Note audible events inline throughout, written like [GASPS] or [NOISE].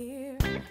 here.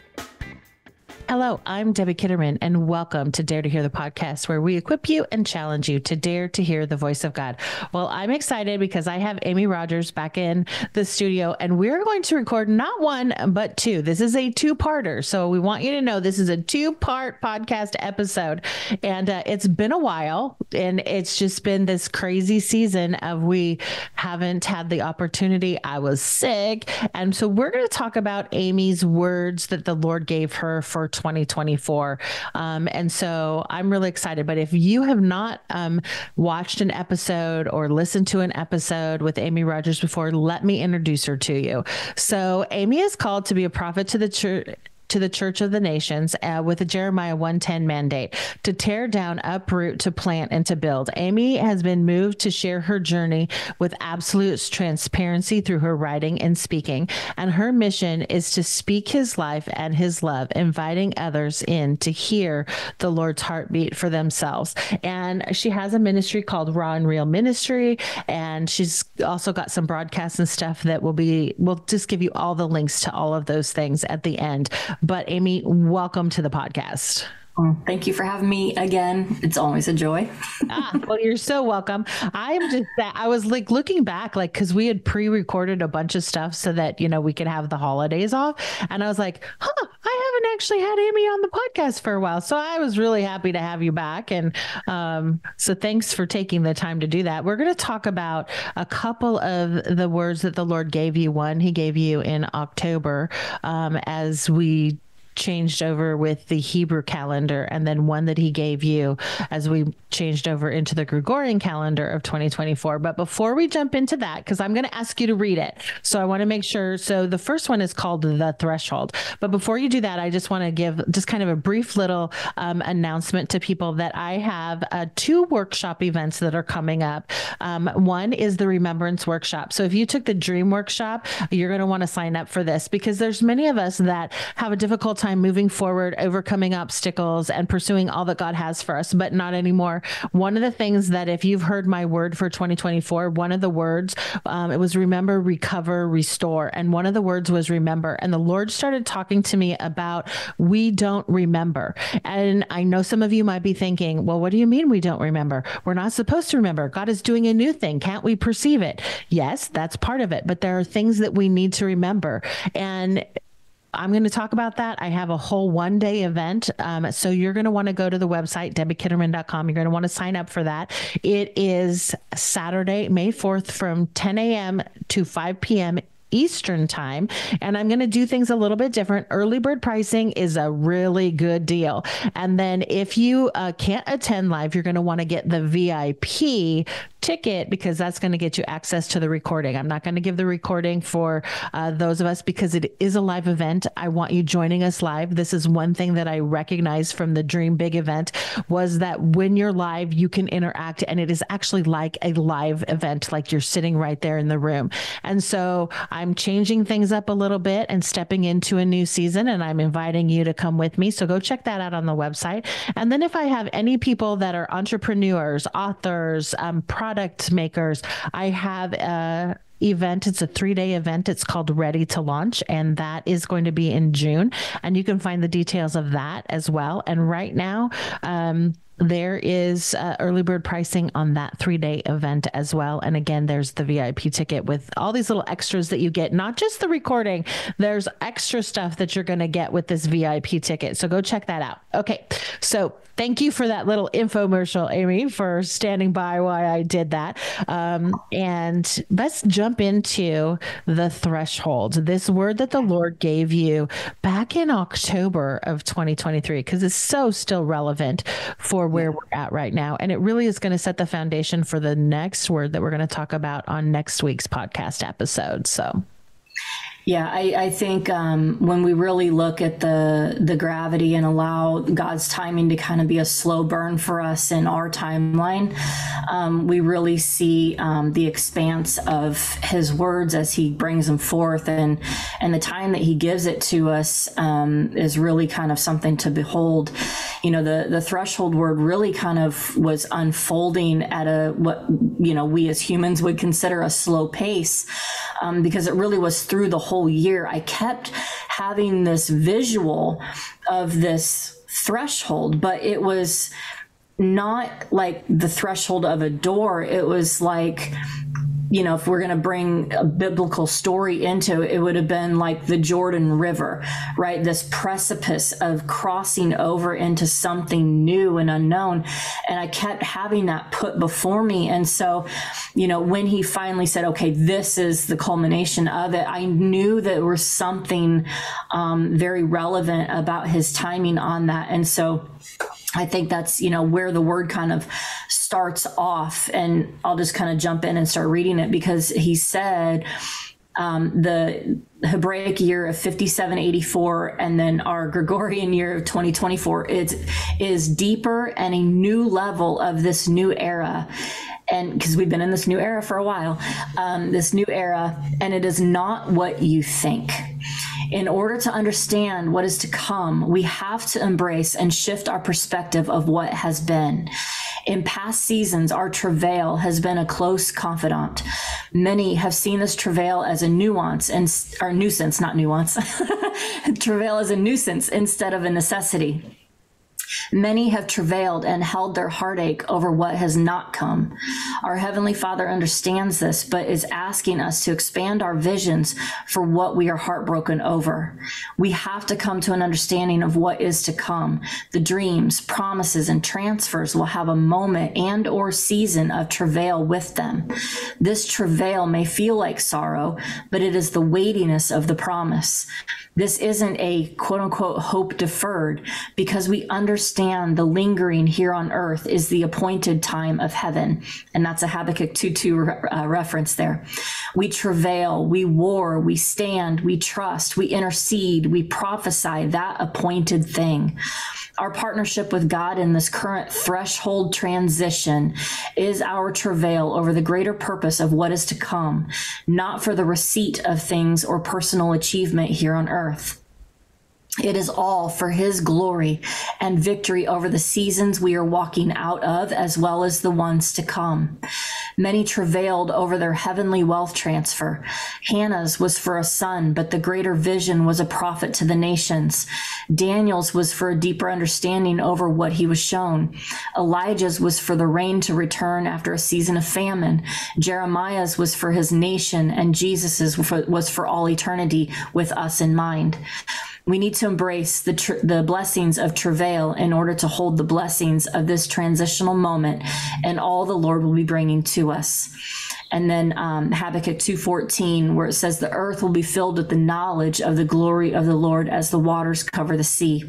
Hello, I'm Debbie Kitterman, and welcome to Dare 2 Hear the podcast, where we equip you and challenge you to dare to hear the voice of God. Well, I'm excited because I have Amie Rogers back in the studio, and we're going to record not one, but two. This is a two parter. So we want you to know this is a two part podcast episode. And uh, it's been a while, and it's just been this crazy season of we haven't had the opportunity. I was sick. And so we're going to talk about Amie's words that the Lord gave her for 2024. Um, and so I'm really excited. But if you have not um, watched an episode or listened to an episode with Amie Rogers before, let me introduce her to you. So Amie is called to be a prophet to the church to the Church of the Nations uh, with a Jeremiah 110 mandate to tear down, uproot, to plant, and to build. Amy has been moved to share her journey with absolute transparency through her writing and speaking. And her mission is to speak his life and his love, inviting others in to hear the Lord's heartbeat for themselves. And she has a ministry called Raw and Real Ministry. And she's also got some broadcasts and stuff that will be, we'll just give you all the links to all of those things at the end. But Amie, welcome to the podcast. Thank you for having me again. It's always a joy. [LAUGHS] ah, well, you're so welcome. I'm just I was like looking back, like because we had pre-recorded a bunch of stuff so that you know we could have the holidays off, and I was like, huh, I haven't actually had Amie on the podcast for a while, so I was really happy to have you back, and um, so thanks for taking the time to do that. We're going to talk about a couple of the words that the Lord gave you. One He gave you in October um, as we changed over with the Hebrew calendar, and then one that he gave you as we changed over into the Gregorian calendar of 2024. But before we jump into that, because I'm going to ask you to read it, so I want to make sure. So the first one is called The Threshold. But before you do that, I just want to give just kind of a brief little um, announcement to people that I have uh, two workshop events that are coming up. Um, one is the Remembrance Workshop. So if you took the Dream Workshop, you're going to want to sign up for this because there's many of us that have a difficult time time moving forward, overcoming obstacles, and pursuing all that God has for us, but not anymore. One of the things that, if you've heard my word for 2024, one of the words, um, it was remember, recover, restore. And one of the words was remember. And the Lord started talking to me about we don't remember. And I know some of you might be thinking, well, what do you mean we don't remember? We're not supposed to remember. God is doing a new thing. Can't we perceive it? Yes, that's part of it. But there are things that we need to remember. And I'm going to talk about that. I have a whole one day event. Um, so you're going to want to go to the website, debbiekitterman.com. You're going to want to sign up for that. It is Saturday, May 4th from 10 a.m. to 5 p.m. Eastern time. And I'm going to do things a little bit different. Early bird pricing is a really good deal. And then if you uh, can't attend live, you're going to want to get the VIP ticket because that's going to get you access to the recording. I'm not going to give the recording for uh, those of us because it is a live event. I want you joining us live. This is one thing that I recognize from the Dream Big event was that when you're live, you can interact and it is actually like a live event, like you're sitting right there in the room. And so I'm changing things up a little bit and stepping into a new season, and I'm inviting you to come with me. So go check that out on the website. And then if I have any people that are entrepreneurs, authors, um, product makers, I have a event. It's a three day event. It's called Ready to Launch, and that is going to be in June. And you can find the details of that as well. And right now, um, there is uh, early bird pricing on that three day event as well. And again, there's the VIP ticket with all these little extras that you get, not just the recording, there's extra stuff that you're going to get with this VIP ticket. So go check that out. Okay. So thank you for that little infomercial, Amie, for standing by while I did that. Um, and let's jump into the threshold, this word that the Lord gave you back in October of 2023, because it's so still relevant for where we're at right now. And it really is going to set the foundation for the next word that we're going to talk about on next week's podcast episode. So. Yeah, I, I think um, when we really look at the the gravity and allow God's timing to kind of be a slow burn for us in our timeline, um, we really see um, the expanse of His words as He brings them forth, and and the time that He gives it to us um, is really kind of something to behold. You know, the the threshold word really kind of was unfolding at a what you know we as humans would consider a slow pace, um, because it really was through the whole whole year, I kept having this visual of this threshold, but it was not like the threshold of a door. It was like you know, if we're going to bring a biblical story into it, it would have been like the Jordan River, right? This precipice of crossing over into something new and unknown. And I kept having that put before me. And so, you know, when he finally said, okay, this is the culmination of it, I knew that there was something um, very relevant about his timing on that. And so, I think that's, you know, where the word kind of starts off. And I'll just kind of jump in and start reading it because he said, um, the Hebraic year of 5784 and then our Gregorian year of 2024 is, is deeper and a new level of this new era. And because we've been in this new era for a while, um, this new era, and it is not what you think. In order to understand what is to come, we have to embrace and shift our perspective of what has been. In past seasons, our travail has been a close confidant. Many have seen this travail as a nuance and or nuisance, not nuance. [LAUGHS] travail as a nuisance instead of a necessity. Many have travailed and held their heartache over what has not come. Our Heavenly Father understands this, but is asking us to expand our visions for what we are heartbroken over. We have to come to an understanding of what is to come. The dreams, promises, and transfers will have a moment and or season of travail with them. This travail may feel like sorrow, but it is the weightiness of the promise. This isn't a quote unquote hope deferred because we understand the lingering here on earth is the appointed time of heaven. And that's a Habakkuk 2 2 uh, reference there. We travail, we war, we stand, we trust, we intercede, we prophesy that appointed thing our partnership with God in this current threshold transition is our travail over the greater purpose of what is to come, not for the receipt of things or personal achievement here on earth. It is all for his glory and victory over the seasons we are walking out of, as well as the ones to come. Many travailed over their heavenly wealth transfer. Hannah's was for a son, but the greater vision was a prophet to the nations. Daniel's was for a deeper understanding over what he was shown. Elijah's was for the rain to return after a season of famine. Jeremiah's was for his nation, and Jesus's was for all eternity with us in mind. We need to embrace the, tr- the blessings of travail in order to hold the blessings of this transitional moment and all the Lord will be bringing to us. And then um, Habakkuk 2.14, where it says, the earth will be filled with the knowledge of the glory of the Lord as the waters cover the sea.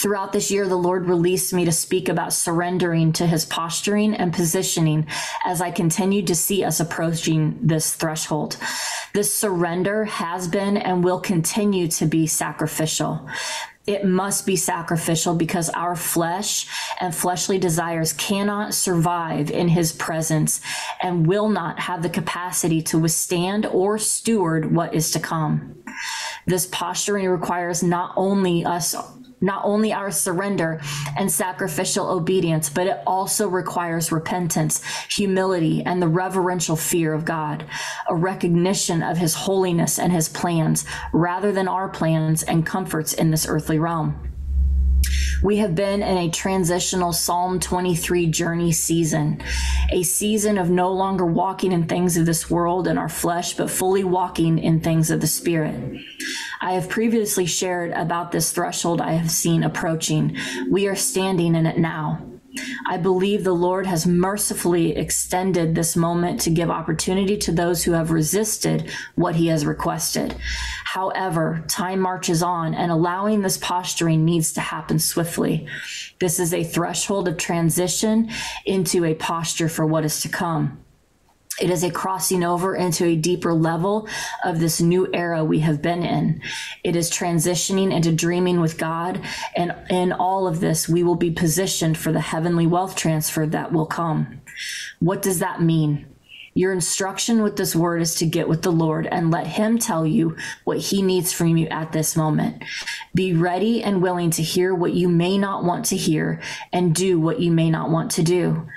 Throughout this year, the Lord released me to speak about surrendering to his posturing and positioning as I continued to see us approaching this threshold. This surrender has been and will continue to be sacrificial it must be sacrificial because our flesh and fleshly desires cannot survive in his presence and will not have the capacity to withstand or steward what is to come. This posturing requires not only us not only our surrender and sacrificial obedience, but it also requires repentance, humility, and the reverential fear of God, a recognition of his holiness and his plans rather than our plans and comforts in this earthly realm. We have been in a transitional Psalm 23 journey season, a season of no longer walking in things of this world and our flesh, but fully walking in things of the Spirit. I have previously shared about this threshold I have seen approaching. We are standing in it now. I believe the Lord has mercifully extended this moment to give opportunity to those who have resisted what he has requested. However, time marches on and allowing this posturing needs to happen swiftly. This is a threshold of transition into a posture for what is to come. It is a crossing over into a deeper level of this new era we have been in. It is transitioning into dreaming with God. And in all of this, we will be positioned for the heavenly wealth transfer that will come. What does that mean? Your instruction with this word is to get with the Lord and let Him tell you what He needs from you at this moment. Be ready and willing to hear what you may not want to hear and do what you may not want to do.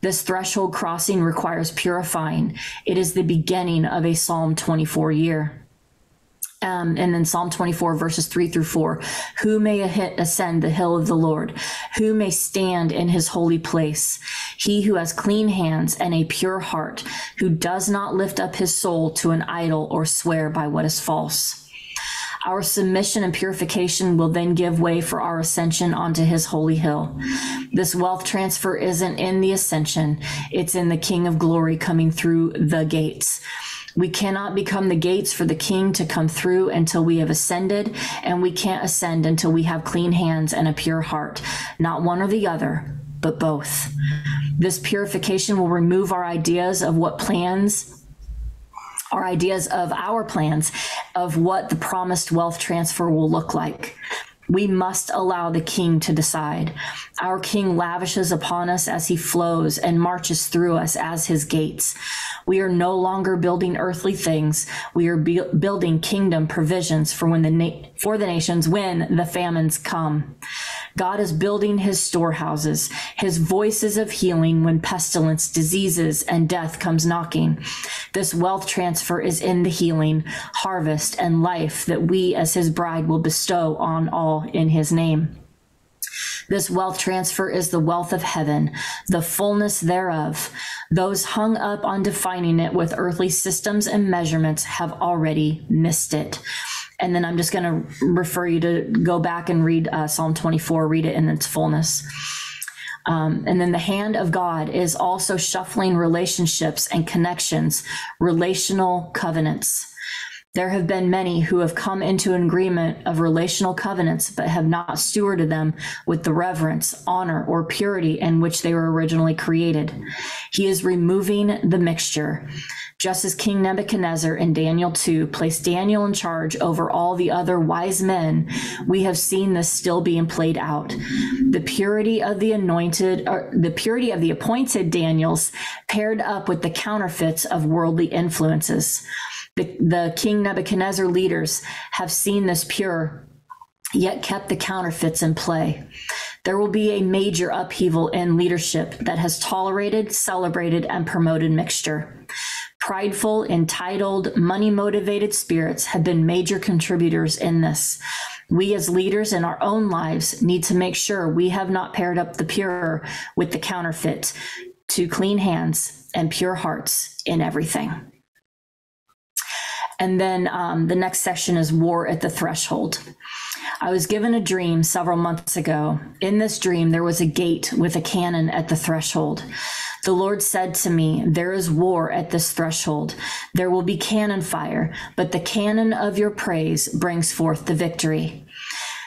This threshold crossing requires purifying. It is the beginning of a Psalm 24 year. Um, and then Psalm 24, verses 3 through 4. Who may ascend the hill of the Lord? Who may stand in his holy place? He who has clean hands and a pure heart, who does not lift up his soul to an idol or swear by what is false. Our submission and purification will then give way for our ascension onto his holy hill. This wealth transfer isn't in the ascension, it's in the King of glory coming through the gates. We cannot become the gates for the king to come through until we have ascended, and we can't ascend until we have clean hands and a pure heart. Not one or the other, but both. This purification will remove our ideas of what plans our ideas of our plans of what the promised wealth transfer will look like. We must allow the king to decide. Our king lavishes upon us as he flows and marches through us as his gates. We are no longer building earthly things. We are bu- building kingdom provisions for when the na- for the nations when the famines come. God is building his storehouses, his voices of healing when pestilence, diseases, and death comes knocking. This wealth transfer is in the healing, harvest, and life that we as his bride will bestow on all in his name. This wealth transfer is the wealth of heaven, the fullness thereof. Those hung up on defining it with earthly systems and measurements have already missed it. And then I'm just going to refer you to go back and read uh, Psalm 24, read it in its fullness. Um, and then the hand of God is also shuffling relationships and connections, relational covenants. There have been many who have come into an agreement of relational covenants, but have not stewarded them with the reverence, honor, or purity in which they were originally created. He is removing the mixture. Just as King Nebuchadnezzar in Daniel 2 placed Daniel in charge over all the other wise men, we have seen this still being played out. The purity of the anointed, or the purity of the appointed Daniels paired up with the counterfeits of worldly influences. The, the King Nebuchadnezzar leaders have seen this pure, yet kept the counterfeits in play. There will be a major upheaval in leadership that has tolerated, celebrated, and promoted mixture. Prideful, entitled, money motivated spirits have been major contributors in this. We as leaders in our own lives need to make sure we have not paired up the pure with the counterfeit to clean hands and pure hearts in everything. And then um, the next section is War at the Threshold. I was given a dream several months ago. In this dream, there was a gate with a cannon at the threshold. The Lord said to me, There is war at this threshold. There will be cannon fire, but the cannon of your praise brings forth the victory.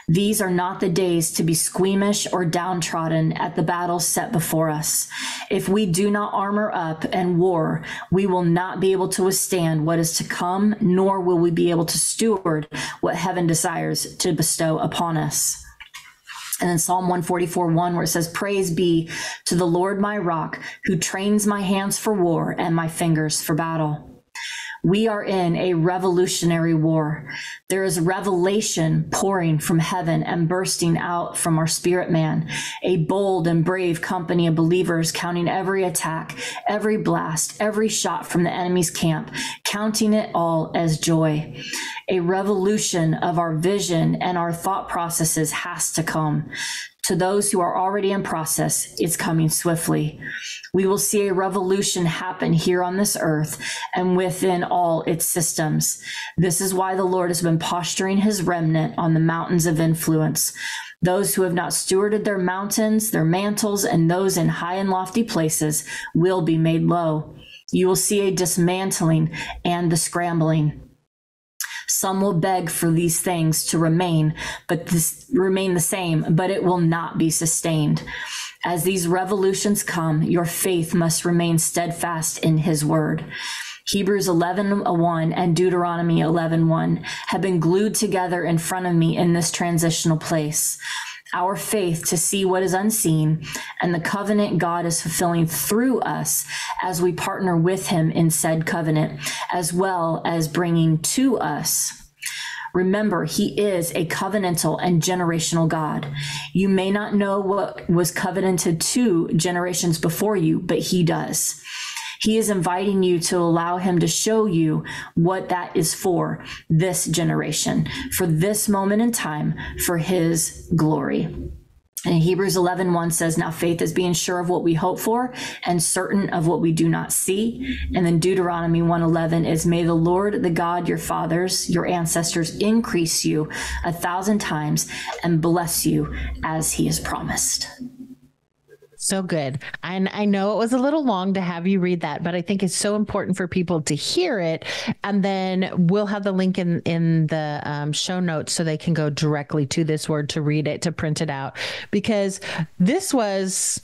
These are not the days to be squeamish or downtrodden at the battles set before us. If we do not armor up and war, we will not be able to withstand what is to come, nor will we be able to steward what heaven desires to bestow upon us. And then Psalm 144 1, where it says, Praise be to the Lord my rock, who trains my hands for war and my fingers for battle. We are in a revolutionary war. There is revelation pouring from heaven and bursting out from our spirit man, a bold and brave company of believers counting every attack, every blast, every shot from the enemy's camp, counting it all as joy. A revolution of our vision and our thought processes has to come. To those who are already in process, it's coming swiftly. We will see a revolution happen here on this earth and within all its systems. This is why the Lord has been posturing his remnant on the mountains of influence. Those who have not stewarded their mountains, their mantles, and those in high and lofty places will be made low. You will see a dismantling and the scrambling. Some will beg for these things to remain, but this remain the same, but it will not be sustained. As these revolutions come, your faith must remain steadfast in his word. Hebrews 11:1 and Deuteronomy 11:1 have been glued together in front of me in this transitional place our faith to see what is unseen and the covenant God is fulfilling through us as we partner with him in said covenant, as well as bringing to us Remember, he is a covenantal and generational God. You may not know what was covenanted to generations before you, but he does. He is inviting you to allow him to show you what that is for this generation, for this moment in time, for his glory. And Hebrews 11, 1 says, Now faith is being sure of what we hope for and certain of what we do not see. And then Deuteronomy 111 is, May the Lord, the God, your fathers, your ancestors, increase you a thousand times and bless you as he has promised. So good. And I know it was a little long to have you read that, but I think it's so important for people to hear it. And then we'll have the link in, in the um, show notes so they can go directly to this word to read it, to print it out. Because this was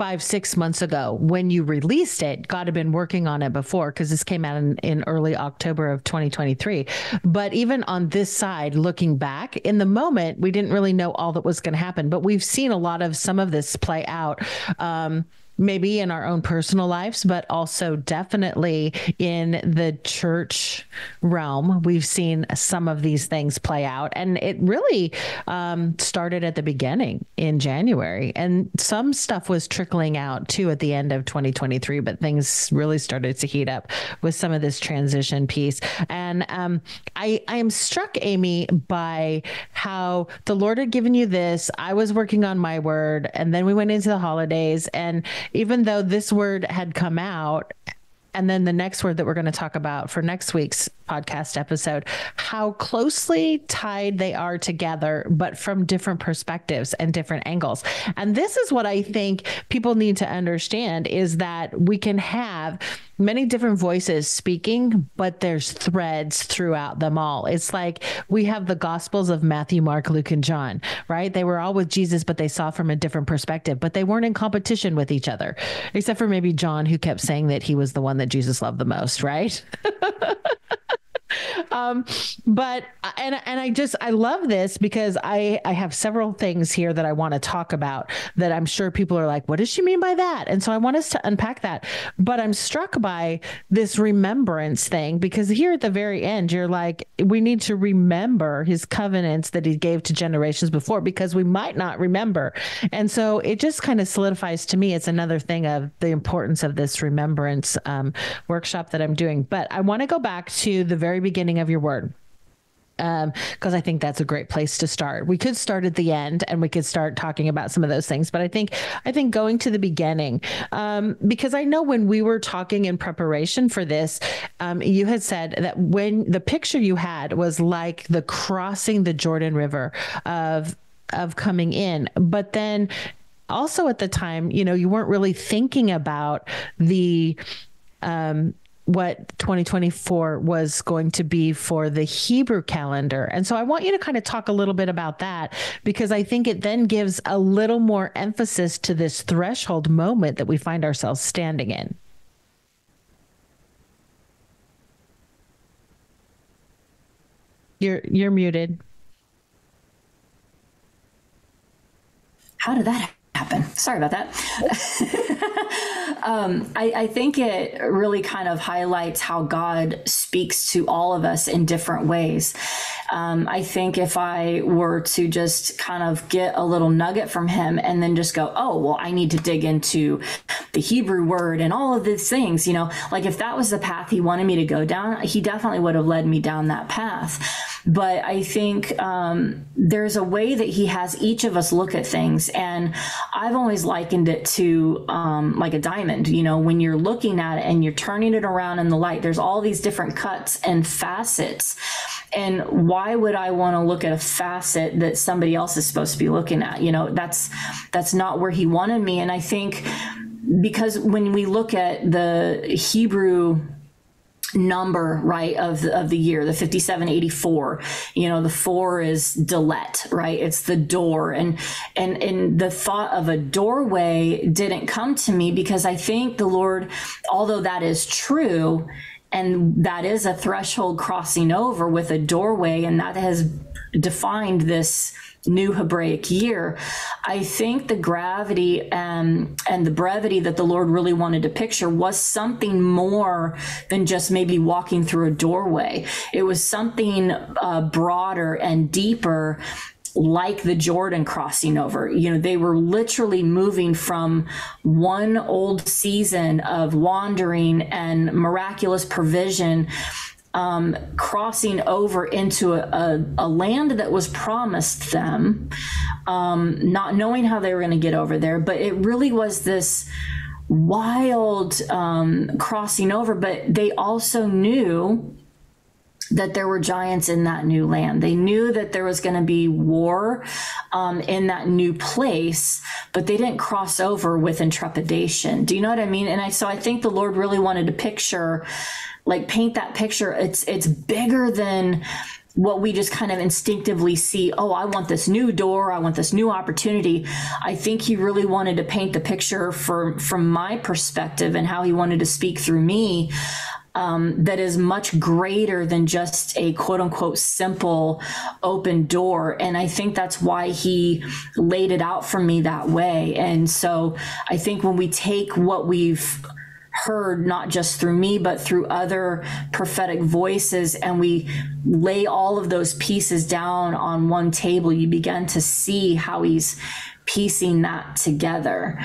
five, six months ago when you released it. God had been working on it before because this came out in, in early October of 2023. But even on this side, looking back, in the moment, we didn't really know all that was going to happen. But we've seen a lot of some of this play out. Um, maybe in our own personal lives, but also definitely in the church realm. We've seen some of these things play out. And it really um, started at the beginning in January. And some stuff was trickling out too at the end of 2023, but things really started to heat up with some of this transition piece. And um, I, I am struck, Amie, by how the Lord had given you this. I was working on my word, and then we went into the holidays. And even though this word had come out and then the next word that we're going to talk about for next week's podcast episode, how closely tied they are together, but from different perspectives and different angles. And this is what I think people need to understand is that we can have many different voices speaking, but there's threads throughout them all. It's like we have the gospels of Matthew, Mark, Luke, and John, right? They were all with Jesus, but they saw from a different perspective, but they weren't in competition with each other, except for maybe John, who kept saying that he was the one that Jesus loved the most, right? [LAUGHS] um, but and and I just I love this because I I have several things here that I want to talk about that I'm sure people are like, what does she mean by that? And so I want us to unpack that. But I'm struck by this remembrance thing because here at the very end, you're like, we need to remember his covenants that he gave to generations before because we might not remember. And so it just kind of solidifies to me. It's another thing of the importance of this remembrance um, workshop that I'm doing. But I want to go back to the very beginning of your word because um, I think that's a great place to start. We could start at the end and we could start talking about some of those things, but I think I think going to the beginning um, because I know when we were talking in preparation for this, um, you had said that when the picture you had was like the crossing the Jordan River of of coming in, but then also at the time, you know, you weren't really thinking about the um, what 2024 was going to be for the Hebrew calendar. And so I want you to kind of talk a little bit about that because I think it then gives a little more emphasis to this threshold moment that we find ourselves standing in. You're you're muted. How did that happen. Sorry about that. [LAUGHS] um, I, I, think it really kind of highlights how God speaks to all of us in different ways. Um, I think if I were to just kind of get a little nugget from him and then just go, oh, well, I need to dig into the Hebrew word and all of these things, you know, like if that was the path he wanted me to go down, he definitely would have led me down that path. But I think um, there's a way that he has each of us look at things. And I've always likened it to um, like a diamond, you know, when you're looking at it and you're turning it around in the light, there's all these different cuts and facets. And why would i want to look at a facet that somebody else is supposed to be looking at? You know that's that's not where he wanted me. And i think because when we look at the hebrew number right of the, of the year the 5784 you know the 4 is delet right? It's the door. And and and the thought of a doorway didn't come to me because i think the lord although that is true and that is a threshold crossing over with a doorway and that has defined this new hebraic year i think the gravity um, and the brevity that the lord really wanted to picture was something more than just maybe walking through a doorway it was something uh, broader and deeper like the Jordan crossing over. You know, they were literally moving from one old season of wandering and miraculous provision. Um, crossing over into a, a, a, land that was promised them, um, not knowing how they were going to get over there. But it really was this wild um, crossing over. But they also knew that there were giants in that new land. They knew that there was going to be war um, in that new place, but they didn't cross over with intrepidation. Do you know what I mean? And I so I think the Lord really wanted to picture, like paint that picture. It's it's bigger than what we just kind of instinctively see oh i want this new door i want this new opportunity i think he really wanted to paint the picture for from my perspective and how he wanted to speak through me um, that is much greater than just a quote unquote simple open door. And I think that's why he laid it out for me that way. And so I think when we take what we've heard not just through me but through other prophetic voices. And we lay all of those pieces down on one table. You begin to see how he's piecing that together.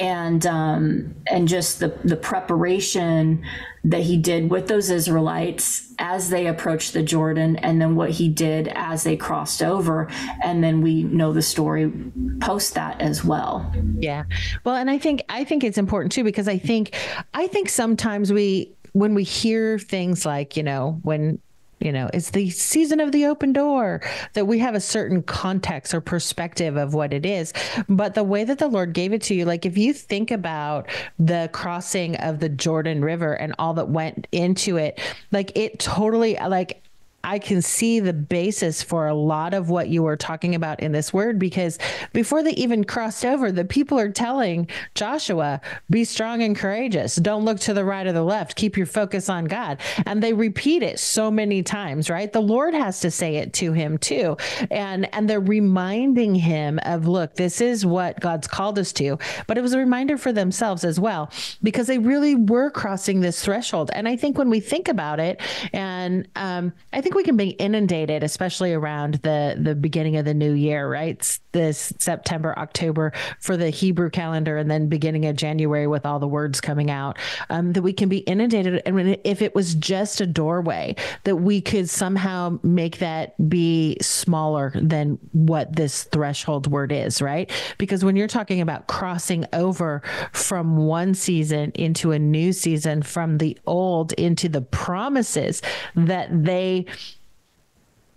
And um, and just the the preparation that he did with those Israelites as they approached the Jordan, and then what he did as they crossed over, and then we know the story post that as well. Yeah, well, and I think I think it's important too because I think I think sometimes we when we hear things like you know when you know it's the season of the open door that we have a certain context or perspective of what it is. But the way that the lord gave it to you like if you think about the crossing of the jordan river and all that went into it like it totally like I can see the basis for a lot of what you were talking about in this word because before they even crossed over, the people are telling Joshua, be strong and courageous. Don't look to the right or the left. Keep your focus on God. And they repeat it so many times, right? The Lord has to say it to him too. And and they're reminding him of, look, this is what God's called us to. But it was a reminder for themselves as well, because they really were crossing this threshold. And I think when we think about it, and um, I think think we can be inundated, especially around the the beginning of the new year, right? This September, October for the Hebrew calendar, and then beginning of January with all the words coming out. Um, that we can be inundated, and if it was just a doorway, that we could somehow make that be smaller than what this threshold word is, right? Because when you're talking about crossing over from one season into a new season, from the old into the promises that they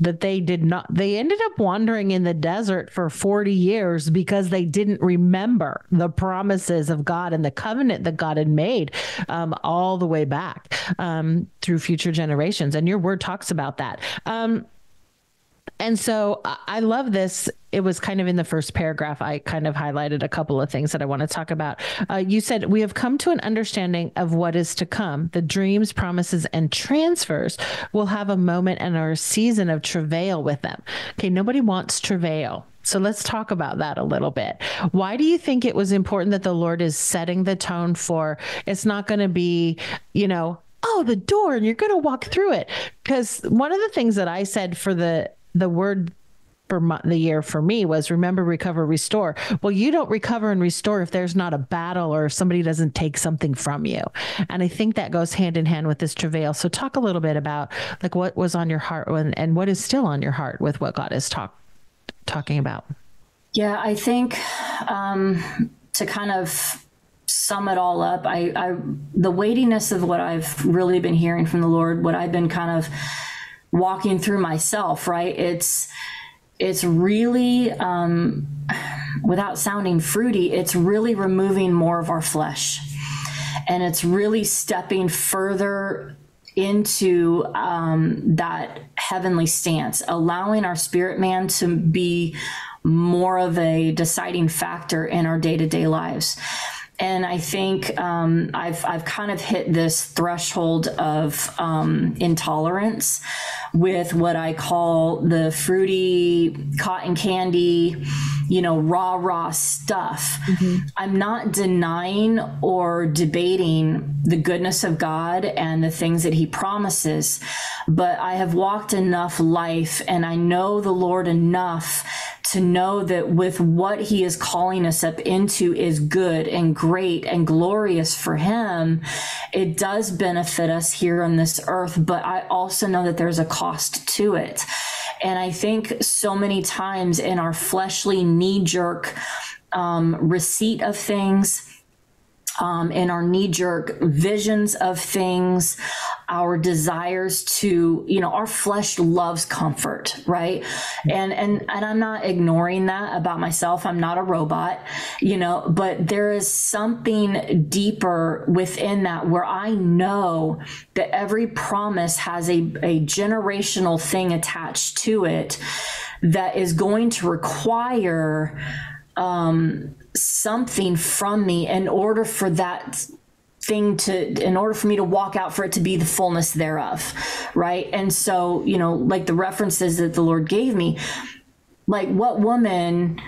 that they did not they ended up wandering in the desert for 40 years because they didn't remember the promises of god and the covenant that god had made um, all the way back um, through future generations. And your word talks about that. Um, and so I love this. It was kind of in the first paragraph. I kind of highlighted a couple of things that I want to talk about. Uh, you said, We have come to an understanding of what is to come. The dreams, promises, and transfers will have a moment and our season of travail with them. Okay, nobody wants travail. So let's talk about that a little bit. Why do you think it was important that the Lord is setting the tone for it's not going to be, you know, oh, the door and you're going to walk through it? Because one of the things that I said for the the word for my, the year for me was remember, recover, restore. Well, you don't recover and restore if there's not a battle or if somebody doesn't take something from you. And I think that goes hand in hand with this travail. So talk a little bit about like what was on your heart when, and what is still on your heart with what God is talk, talking about. Yeah, I think um, to kind of sum it all up, I, I the weightiness of what I've really been hearing from the Lord, what I've been kind of walking through myself, right? It's it's really um, without sounding fruity, it's really removing more of our flesh. And it's really stepping further into um, that heavenly stance, allowing our spirit man to be more of a deciding factor in our day to day lives. And I think um, I've I've kind of hit this threshold of um, intolerance with what I call the fruity cotton candy, you know, raw, raw stuff. Mm-hmm. I'm not denying or debating the goodness of God and the things that He promises, but I have walked enough life and I know the Lord enough to know that with what he is calling us up into is good and great and glorious for him, it does benefit us here on this earth. But I also know that there's a cost to it. And I think so many times in our fleshly knee jerk um, receipt of things, um, in our knee jerk visions of things, our desires to, you know, our flesh loves comfort, right? And and and I'm not ignoring that about myself. I'm not a robot, you know, but there is something deeper within that where I know that every promise has a, a generational thing attached to it that is going to require um, something from me in order for that thing to in order for me to walk out for it to be the fullness thereof right and so you know like the references that the lord gave me like what woman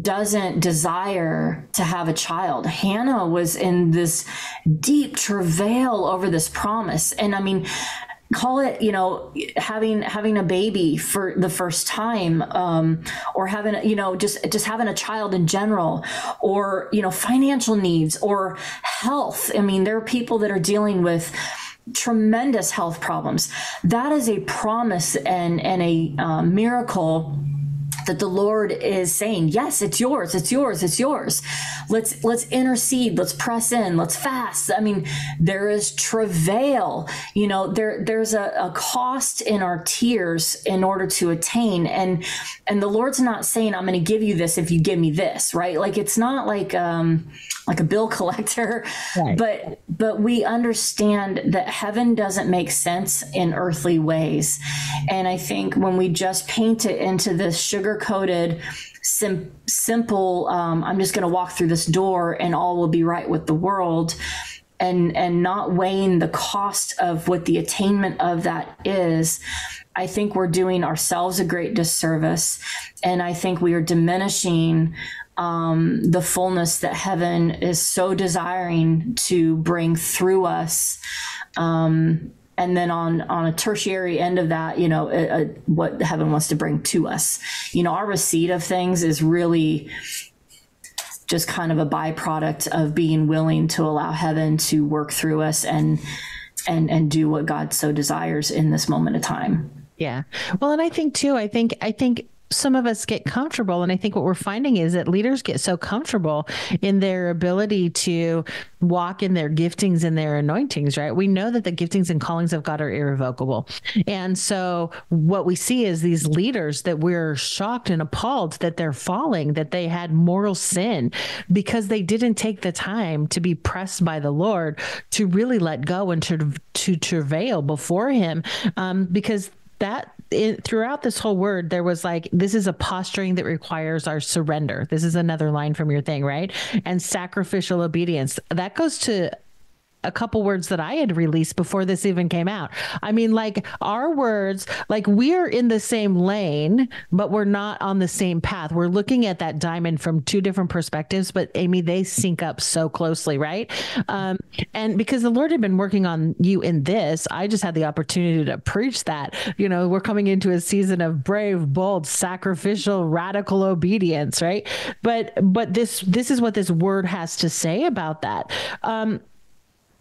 doesn't desire to have a child. Hannah was in this deep travail over this promise. And I mean, call it you know having having a baby for the first time um, or having you know just just having a child in general or you know financial needs or health. I mean there are people that are dealing with tremendous health problems. That is a promise and and a uh, miracle that the Lord is saying, yes, it's yours, it's yours, it's yours. Let's let's intercede, let's press in, let's fast. I mean, there is travail. You know, there there's a, a cost in our tears in order to attain. And and the Lord's not saying, I'm gonna give you this if you give me this, right? Like it's not like um like a bill [LAUGHS] collector. Right. But but we understand that heaven doesn't make sense in earthly ways. And I think when we just paint it into this sugar coated sim- simple um, i'm just going to walk through this door and all will be right with the world and and not weighing the cost of what the attainment of that is i think we're doing ourselves a great disservice and i think we are diminishing um, the fullness that heaven is so desiring to bring through us. Um, and then on on a tertiary end of that you know a, a, what heaven wants to bring to us. You know our receipt of things is really just kind of a byproduct of being willing to allow heaven to work through us and and and do what god so desires in this moment of time. Yeah. Well and i think too i think i think some of us get comfortable. And I think what we're finding is that leaders get so comfortable in their ability to walk in their giftings and their anointings, right? We know that the giftings and callings of God are irrevocable. And so what we see is these leaders that we're shocked and appalled that they're falling, that they had moral sin because they didn't take the time to be pressed by the Lord to really let go and to to travail before him. Um, because that it, throughout this whole word, there was like, this is a posturing that requires our surrender. This is another line from your thing, right? And sacrificial obedience. That goes to a couple words that I had released before this even came out. I mean, like our words, like we're in the same lane, but we're not on the same path. We're looking at that diamond from two different perspectives, but Amie, they sync up so closely, right? Um, and because the Lord had been working on you in this, I just had the opportunity to preach that. You know, we're coming into a season of brave, bold, sacrificial, radical obedience, right? But but this this is what this word has to say about that. Um,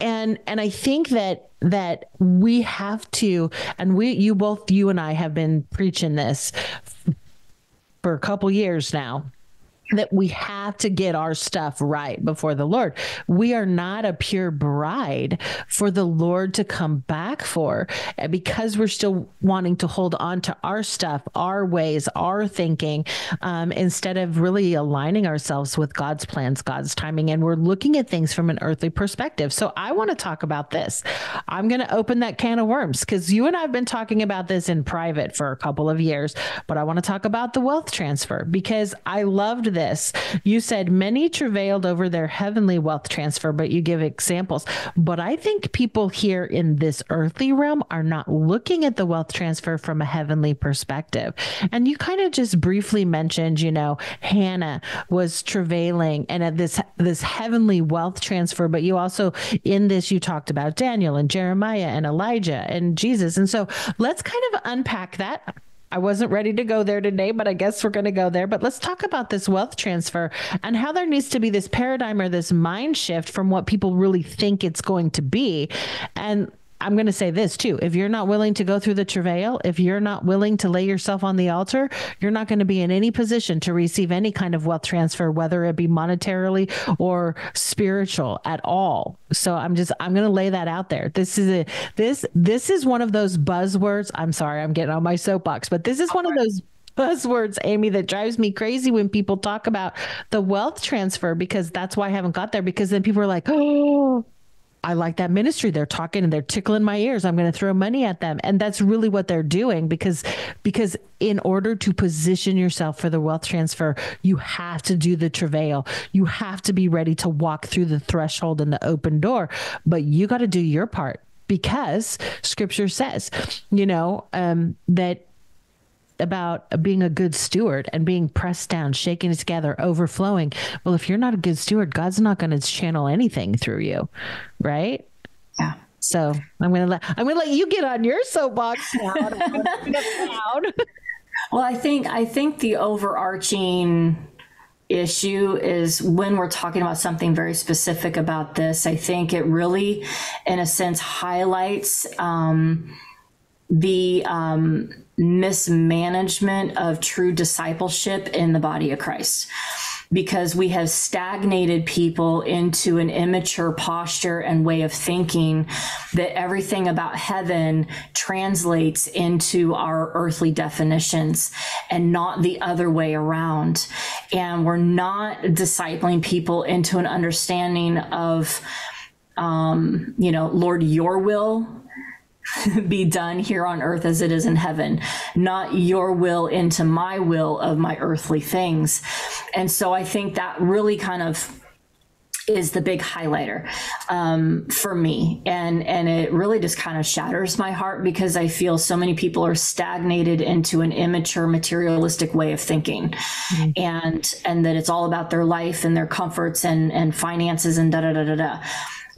and and I think that that we have to and we you both you and I have been preaching this for a couple years now that we have to get our stuff right before the Lord. We are not a pure bride for the Lord to come back for because we're still wanting to hold on to our stuff, our ways, our thinking, um, instead of really aligning ourselves with God's plans, God's timing. And we're looking at things from an earthly perspective. So I want to talk about this. I'm going to open that can of worms because you and I have been talking about this in private for a couple of years, but I want to talk about the wealth transfer because I loved this. You said many travailed over their heavenly wealth transfer, but you give examples. But I think people here in this earthly realm are not looking at the wealth transfer from a heavenly perspective. And you kind of just briefly mentioned, you know, Hannah was travailing and at this this heavenly wealth transfer, but you also in this you talked about Daniel and Jeremiah and Elijah and Jesus. And so let's kind of unpack that. I wasn't ready to go there today, but I guess we're going to go there. But let's talk about this wealth transfer and how there needs to be this paradigm or this mind shift from what people really think it's going to be. And I'm going to say this too. If you're not willing to go through the travail, if you're not willing to lay yourself on the altar, you're not going to be in any position to receive any kind of wealth transfer, whether it be monetarily or spiritual at all. So I'm just I'm going to lay that out there. This is a this this is one of those buzzwords. I'm sorry, I'm getting on my soapbox, but this is one of those buzzwords, Amie, that drives me crazy when people talk about the wealth transfer because that's why I haven't got there. Because then people are like, [GASPS] oh, I like that ministry. They're talking and they're tickling my ears. I'm going to throw money at them. And that's really what they're doing because because in order to position yourself for the wealth transfer, you have to do the travail. You have to be ready to walk through the threshold and the open door, but you got to do your part because scripture says, you know, um, that about being a good steward and being pressed down, shaking together, overflowing. Well, if you're not a good steward, God's not going to channel anything through you, right? Yeah. So I'm gonna let I'm gonna let you get on your soapbox now. [LAUGHS] well, I think I think the overarching issue is when we're talking about something very specific about this. I think it really, in a sense, highlights um, the um, mismanagement of true discipleship in the body of Christ because we have stagnated people into an immature posture and way of thinking that everything about heaven translates into our earthly definitions and not the other way around. And we're not discipling people into an understanding of, um, you know, Lord, your will [LAUGHS] be done here on earth as it is in heaven, not your will into my will of my earthly things. And so I think that really kind of is the big highlighter um, for me and and it really just kind of shatters my heart because i feel so many people are stagnated into an immature materialistic way of thinking mm-hmm. and and that it's all about their life and their comforts and and finances and da da da da da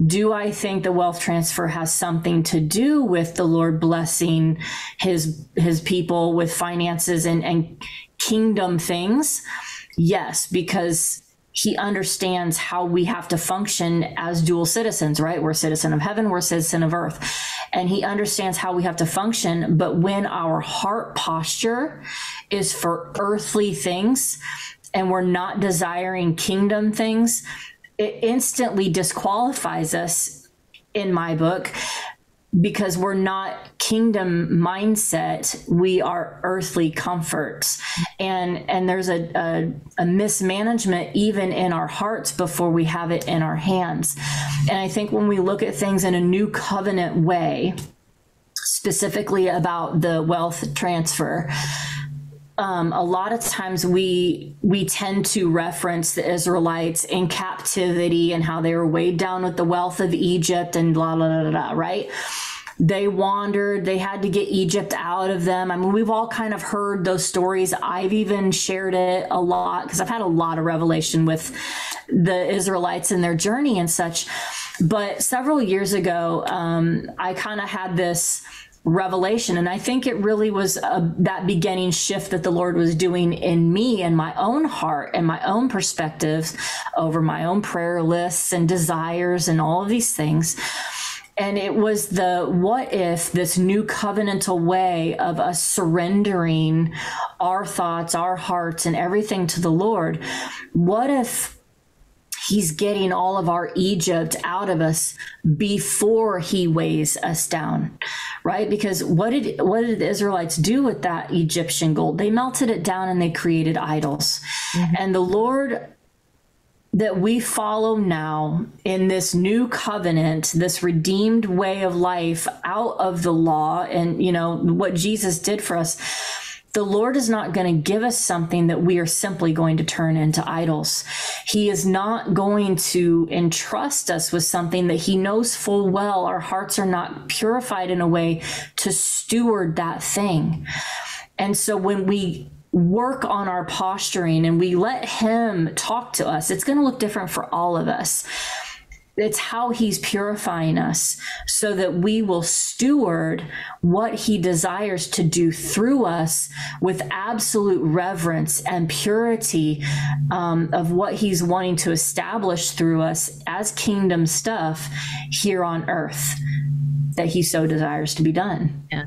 do I think the wealth transfer has something to do with the Lord blessing his his people with finances and, and kingdom things? Yes, because he understands how we have to function as dual citizens, right? We're citizen of heaven, we're citizen of earth. And he understands how we have to function. But when our heart posture is for earthly things and we're not desiring kingdom things, it instantly disqualifies us in my book because we're not kingdom mindset. We are earthly comforts. And and there's a, a, a, mismanagement even in our hearts before we have it in our hands. And i think when we look at things in a new covenant way specifically about the wealth transfer um, a lot of times we we tend to reference the Israelites in captivity and how they were weighed down with the wealth of Egypt and blah blah blah blah. Right? They wandered. They had to get Egypt out of them. I mean, we've all kind of heard those stories. I've even shared it a lot because I've had a lot of revelation with the Israelites and their journey and such. But several years ago, um, I kind of had this revelation. And I think it really was a, that beginning shift that the Lord was doing in me and my own heart and my own perspectives over my own prayer lists and desires and all of these things. And it was the what if this new covenantal way of us surrendering our thoughts, our hearts, and everything to the Lord. What if He's getting all of our Egypt out of us before he weighs us down, right? Because what did what did the Israelites do with that Egyptian gold? They melted it down and they created idols. Mm-hmm. And the Lord that we follow now in this new covenant, this redeemed way of life out of the law and you know what Jesus did for us the Lord is not going to give us something that we are simply going to turn into idols. He is not going to entrust us with something that He knows full well our hearts are not purified in a way to steward that thing. And so when we work on our posturing and we let Him talk to us, it's going to look different for all of us it's how he's purifying us so that we will steward what he desires to do through us with absolute reverence and purity um, of what he's wanting to establish through us as kingdom stuff here on earth that he so desires to be done. Yeah.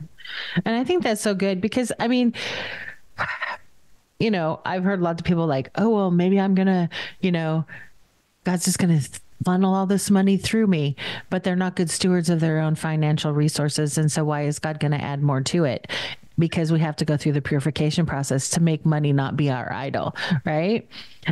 And I think that's so good because, I mean, [SIGHS] you know, I've heard lots of people like, oh, well, maybe I'm going to, you know, God's just going to funnel all this money through me, but they're not good stewards of their own financial resources. And so, why is God going to add more to it? Because we have to go through the purification process to make money not be our idol, right?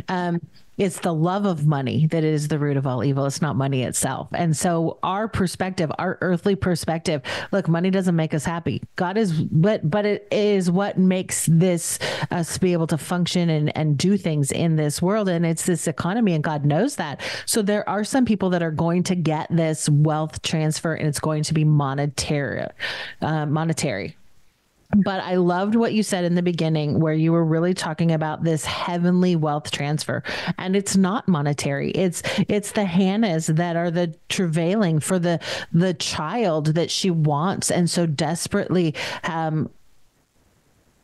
Um, it's the love of money that is the root of all evil. It's not money itself. And so our perspective, our earthly perspective, look, money doesn't make us happy. God is but but it is what makes this us be able to function and, and do things in this world. And it's this economy, and God knows that. So there are some people that are going to get this wealth transfer and it's going to be monetary uh, monetary but I loved what you said in the beginning, where you were really talking about this heavenly wealth transfer, and it's not monetary. It's it's the Hannahs that are the travailing for the the child that she wants and so desperately um,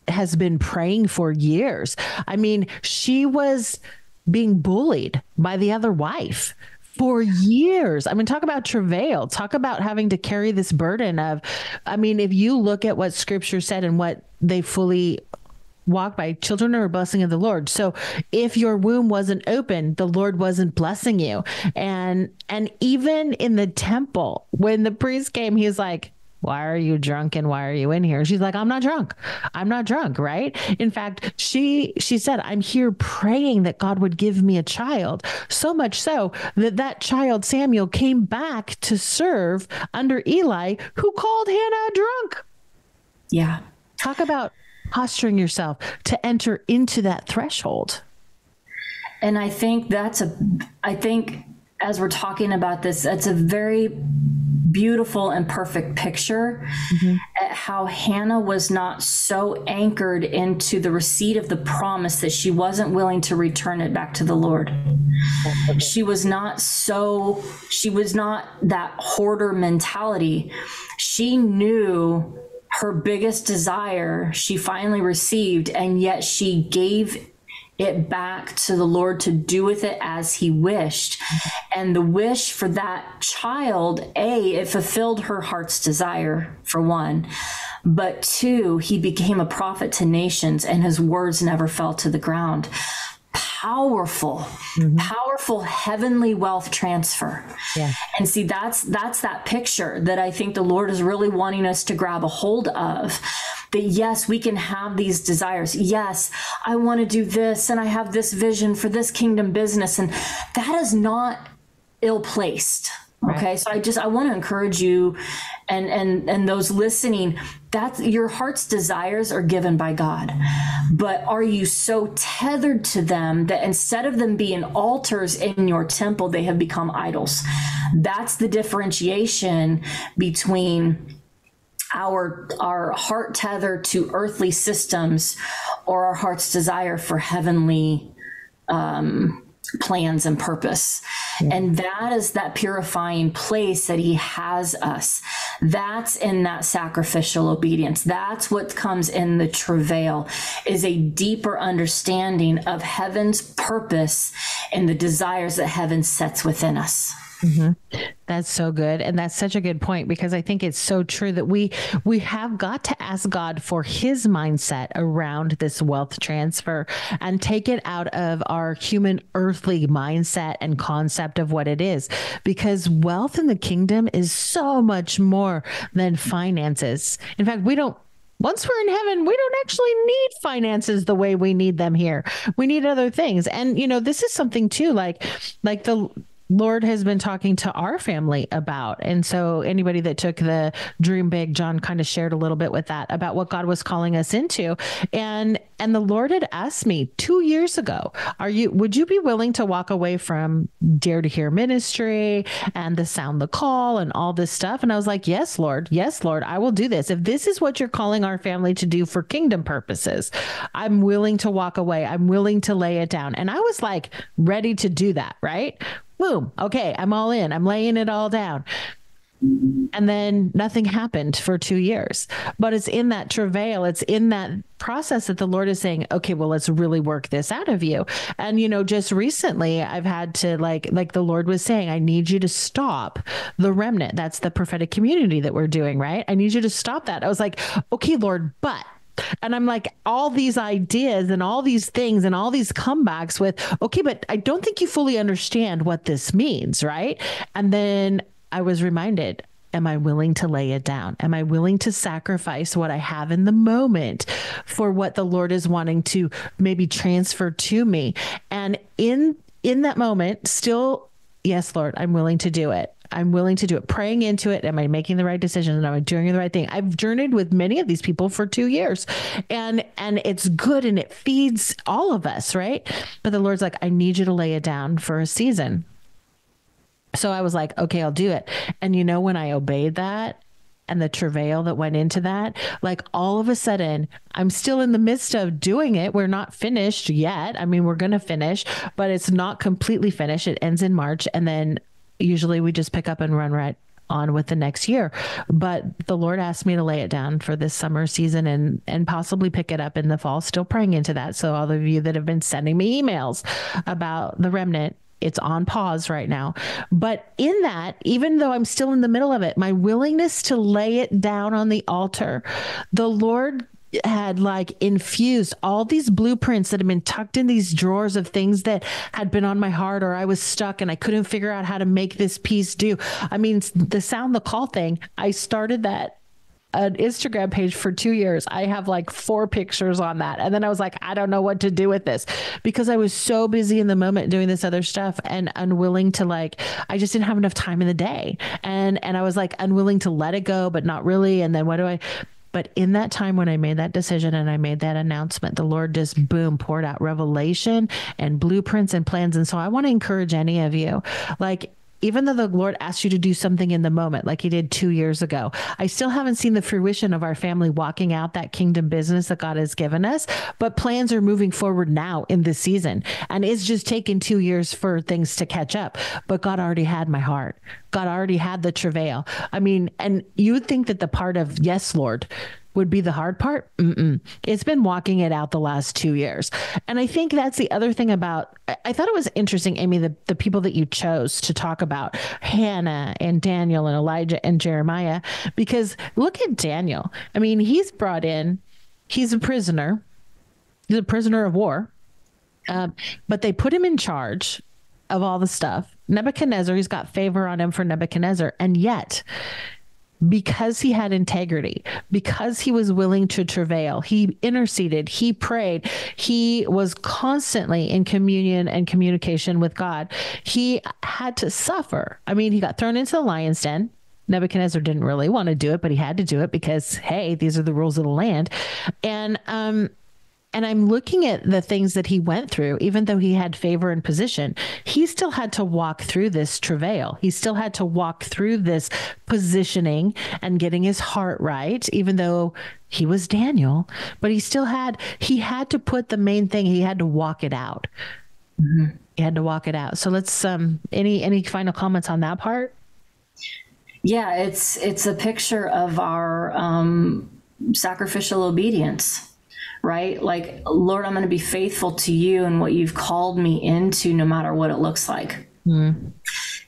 has been praying for years. I mean, she was being bullied by the other wife for years. I mean, talk about travail. Talk about having to carry this burden of, I mean, if you look at what scripture said and what they fully walk by children are a blessing of the lord so if your womb wasn't open the lord wasn't blessing you and and even in the temple when the priest came he's like why are you drunk and why are you in here? She's like, I'm not drunk. I'm not drunk, right? In fact, she she said, I'm here praying that God would give me a child. So much so that that child Samuel came back to serve under Eli, who called Hannah drunk. Yeah. Talk about posturing yourself to enter into that threshold. And I think that's a I think as we're talking about this, it's a very beautiful and perfect picture mm-hmm. at how Hannah was not so anchored into the receipt of the promise that she wasn't willing to return it back to the Lord. She was not so, she was not that hoarder mentality. She knew her biggest desire she finally received, and yet she gave it back to the Lord to do with it as he wished. And the wish for that child, A, it fulfilled her heart's desire, for one. But two, he became a prophet to nations and his words never fell to the ground. Powerful, mm-hmm. powerful heavenly wealth transfer. Yeah. And see, that's that's that picture that I think the Lord is really wanting us to grab a hold of that yes, we can have these desires. Yes, I want to do this and I have this vision for this kingdom business. And that is not ill placed. Okay. So I just, I want to encourage you and, and, and those listening that's your heart's desires are given by God. But are you so tethered to them that instead of them being altars in your temple, they have become idols? That's the differentiation between our our heart tether to earthly systems or our heart's desire for heavenly um, plans and purpose. Hmm. And that is that purifying place that he has us. That's in that sacrificial obedience. That's what comes in the travail is a deeper understanding of heaven's purpose and the desires that heaven sets within us. Mm-hmm. That's so good, and that's such a good point because I think it's so true that we we have got to ask God for His mindset around this wealth transfer and take it out of our human earthly mindset and concept of what it is, because wealth in the kingdom is so much more than finances. In fact, we don't once we're in heaven, we don't actually need finances the way we need them here. We need other things. And you know, this is something too like like the Lord has been talking to our family about. And so anybody that took the dream big, John kind of shared a little bit with that about what God was calling us into. And and the Lord had asked me 2 years ago, are you would you be willing to walk away from Dare 2 Hear ministry and the sound the call and all this stuff? And I was like, "Yes, Lord. Yes, Lord. I will do this. If this is what you're calling our family to do for kingdom purposes, I'm willing to walk away. I'm willing to lay it down." And I was like ready to do that, right? Boom, okay, I'm all in. I'm laying it all down. And then nothing happened for two years. But it's in that travail, it's in that process that the Lord is saying, okay, well, let's really work this out of you. And, you know, just recently I've had to, like, like the Lord was saying, I need you to stop the remnant. That's the prophetic community that we're doing, right? I need you to stop that. I was like, okay, Lord, but and I'm like, all these ideas and all these things and all these comebacks with, okay, but I don't think you fully understand what this means, right? And then I was reminded, am I willing to lay it down? Am I willing to sacrifice what I have in the moment for what the Lord is wanting to maybe transfer to me? And in in that moment, still, yes, Lord, I'm willing to do it. I'm willing to do it. Praying into it. Am I making the right decision? Am I doing the right thing? I've journeyed with many of these people for two years, and and it's good and it feeds all of us, right? But the Lord's like, I need you to lay it down for a season. So I was like, okay, I'll do it. And you know, when I obeyed that, and the travail that went into that. Like all of a sudden, I'm still in the midst of doing it. We're not finished yet. I mean, we're going to finish, but it's not completely finished. It ends in March. And then usually we just pick up and run right on with the next year. But the Lord asked me to lay it down for this summer season and and possibly pick it up in the fall. Still praying into that. So all of you that have been sending me emails about the remnant, it's on pause right now. But in that, even though I'm still in the middle of it, my willingness to lay it down on the altar, the Lord had like infused all these blueprints that had been tucked in these drawers of things that had been on my heart or I was stuck and I couldn't figure out how to make this piece do. I mean, the sound the call thing, I started that an Instagram page for two years. I have like four pictures on that. And then I was like, I don't know what to do with this because I was so busy in the moment doing this other stuff and unwilling to like, I just didn't have enough time in the day. And, and I was like unwilling to let it go, but not really. And then what do I, but in that time when I made that decision and I made that announcement, the Lord just boom poured out revelation and blueprints and plans. And so I want to encourage any of you, like, even though the Lord asked you to do something in the moment, like He did two years ago, I still haven't seen the fruition of our family walking out that kingdom business that God has given us. But plans are moving forward now in this season. And it's just taken two years for things to catch up. But God already had my heart. God already had the travail. I mean, and you would think that the part of, yes, Lord, would be the hard part. Mm-mm. It's been walking it out the last two years. And I think that's the other thing about, I thought it was interesting, Amie, the, the people that you chose to talk about Hannah and Daniel and Elijah and Jeremiah, because look at Daniel. I mean, he's brought in, he's a prisoner, he's a prisoner of war, um, but they put him in charge of all the stuff. Nebuchadnezzar, he's got favor on him for Nebuchadnezzar. And yet, because he had integrity, because he was willing to travail, he interceded, he prayed, he was constantly in communion and communication with God. He had to suffer. I mean, he got thrown into the lion's den. Nebuchadnezzar didn't really want to do it, but he had to do it because, hey, these are the rules of the land. And um, and I'm looking at the things that he went through, even though he had favor and position, he still had to walk through this travail. He still had to walk through this positioning and getting his heart right, even though he was Daniel, but he still had, he had to put the main thing, he had to walk it out. Mm-hmm. He had to walk it out. So let's, um, any, any final comments on that part? Yeah, it's, it's a picture of our, um, sacrificial obedience right? Like, Lord, I'm going to be faithful to you and what you've called me into, no matter what it looks like. Mm.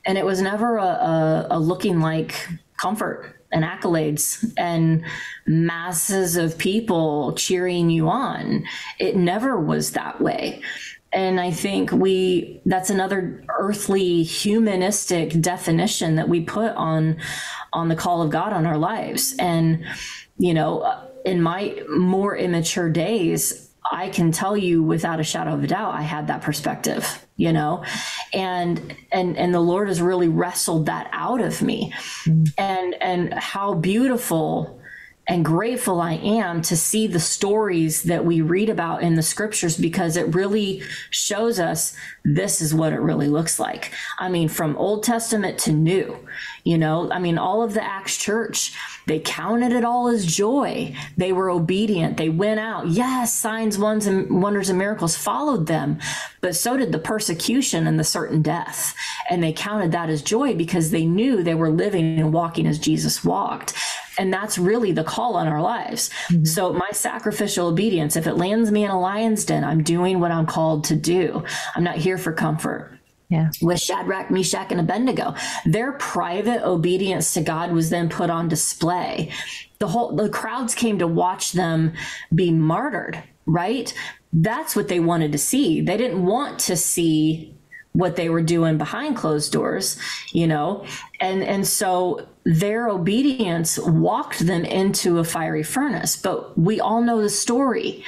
And it was never a, a, a looking like comfort and accolades and masses of people cheering you on. It never was that way. And I think we, that's another earthly humanistic definition that we put on, on the call of God on our lives. And, you know, in my more immature days, I can tell you without a shadow of a doubt, I had that perspective, you know, and and and the Lord has really wrestled that out of me, mm. and and how beautiful and grateful I am to see the stories that we read about in the scriptures because it really shows us this is what it really looks like. I mean, from Old Testament to New, you know, I mean, all of the Acts church, they counted it all as joy. They were obedient. They went out. Yes, signs, wonders, and wonders and miracles followed them, but so did the persecution and the certain death. And they counted that as joy because they knew they were living and walking as Jesus walked. And that's really the call on our lives. Mm-hmm. So my sacrificial obedience, if it lands me in a lion's den, I'm doing what I'm called to do. I'm not here for comfort. Yeah. With Shadrach, Meshach, and Abednego, their private obedience to God was then put on display. The whole the crowds came to watch them be martyred, right? That's what they wanted to see. They didn't want to see what they were doing behind closed doors, you know? And and so their obedience walked them into a fiery furnace. But we all know the story.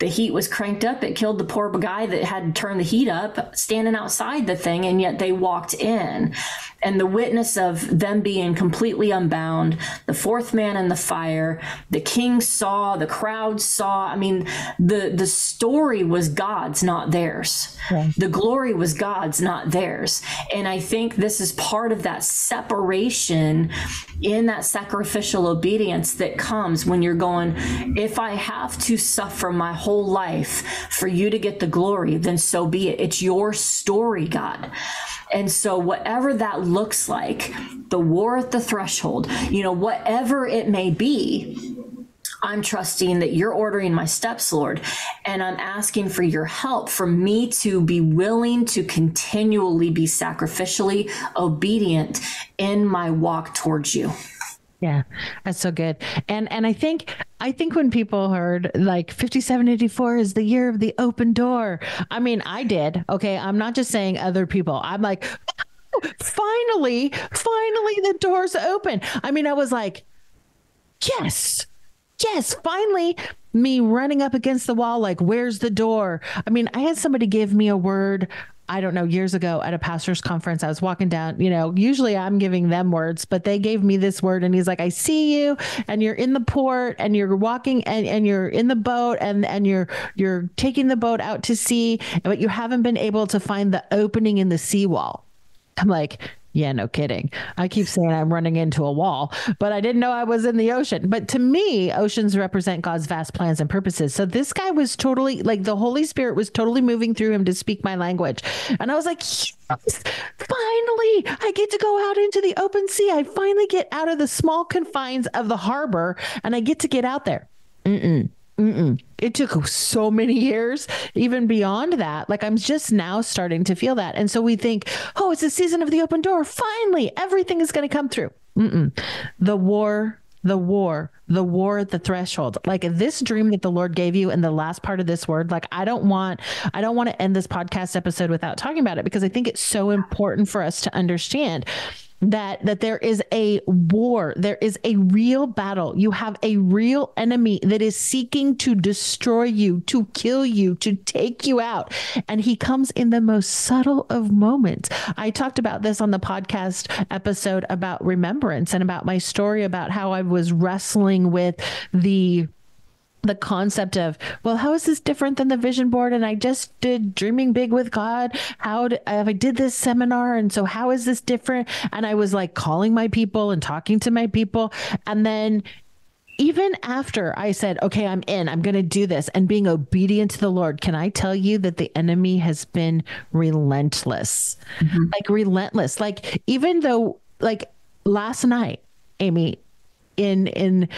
The heat was cranked up. It killed the poor guy that had turned the heat up standing outside the thing, and yet they walked in and the witness of them being completely unbound, the fourth man in the fire, the king saw, the crowd saw. I mean, the the story was God's, not theirs. The glory was God's, not theirs. And I think this is part of that separation in that sacrificial obedience that comes when you're going, if I have to suffer my whole life for you to get the glory, then so be it. It's your story, God. And so, whatever that looks like, the war at the threshold, you know, whatever it may be, I'm trusting that you're ordering my steps, Lord, and I'm asking for your help for me to be willing to continually be sacrificially obedient in my walk towards you. Yeah, that's so good. And and I think I think when people heard like 5784 is the year of the open door. I mean, I did. Okay, I'm not just saying other people. I'm like [GASPS] finally, finally the doors open. I mean, I was like yes. Yes, finally me running up against the wall like where's the door? I mean, I had somebody give me a word I don't know, years ago at a pastor's conference, I was walking down, you know, usually I'm giving them words, but they gave me this word and he's like, I see you and you're in the port and you're walking and, and you're in the boat and, and you're, you're taking the boat out to sea, but you haven't been able to find the opening in the seawall. I'm like, yeah, no kidding. I keep saying I'm running into a wall, but I didn't know I was in the ocean. But to me, oceans represent God's vast plans and purposes. So this guy was totally like the Holy Spirit was totally moving through him to speak my language. And I was like, yes, finally, I get to go out into the open sea. I finally get out of the small confines of the harbor and I get to get out there. Mm-mm. Mm-mm. It took so many years, even beyond that. Like I'm just now starting to feel that. And so we think, oh, it's the season of the open door. Finally, everything is going to come through. Mm-mm. The war, the war, the war at the threshold. Like this dream that the Lord gave you in the last part of this word, like I don't want, I don't want to end this podcast episode without talking about it because I think it's so important for us to understand that that there is a war there is a real battle. You have a real enemy that is seeking to destroy you to kill you to take you out. And he comes in the most subtle of moments. I talked about this on the podcast episode about remembrance and about my story about how i was wrestling with the the concept of well how is this different than the vision board and i just did dreaming big with god how did, i did this seminar and so how is this different and i was like calling my people and talking to my people and then even after I said, okay, I'm in, I'm going to do this and being obedient to the Lord, can I tell you that the enemy has been relentless? Mm-hmm. Like, relentless. Like, even though, like, last night, Amie, in, in,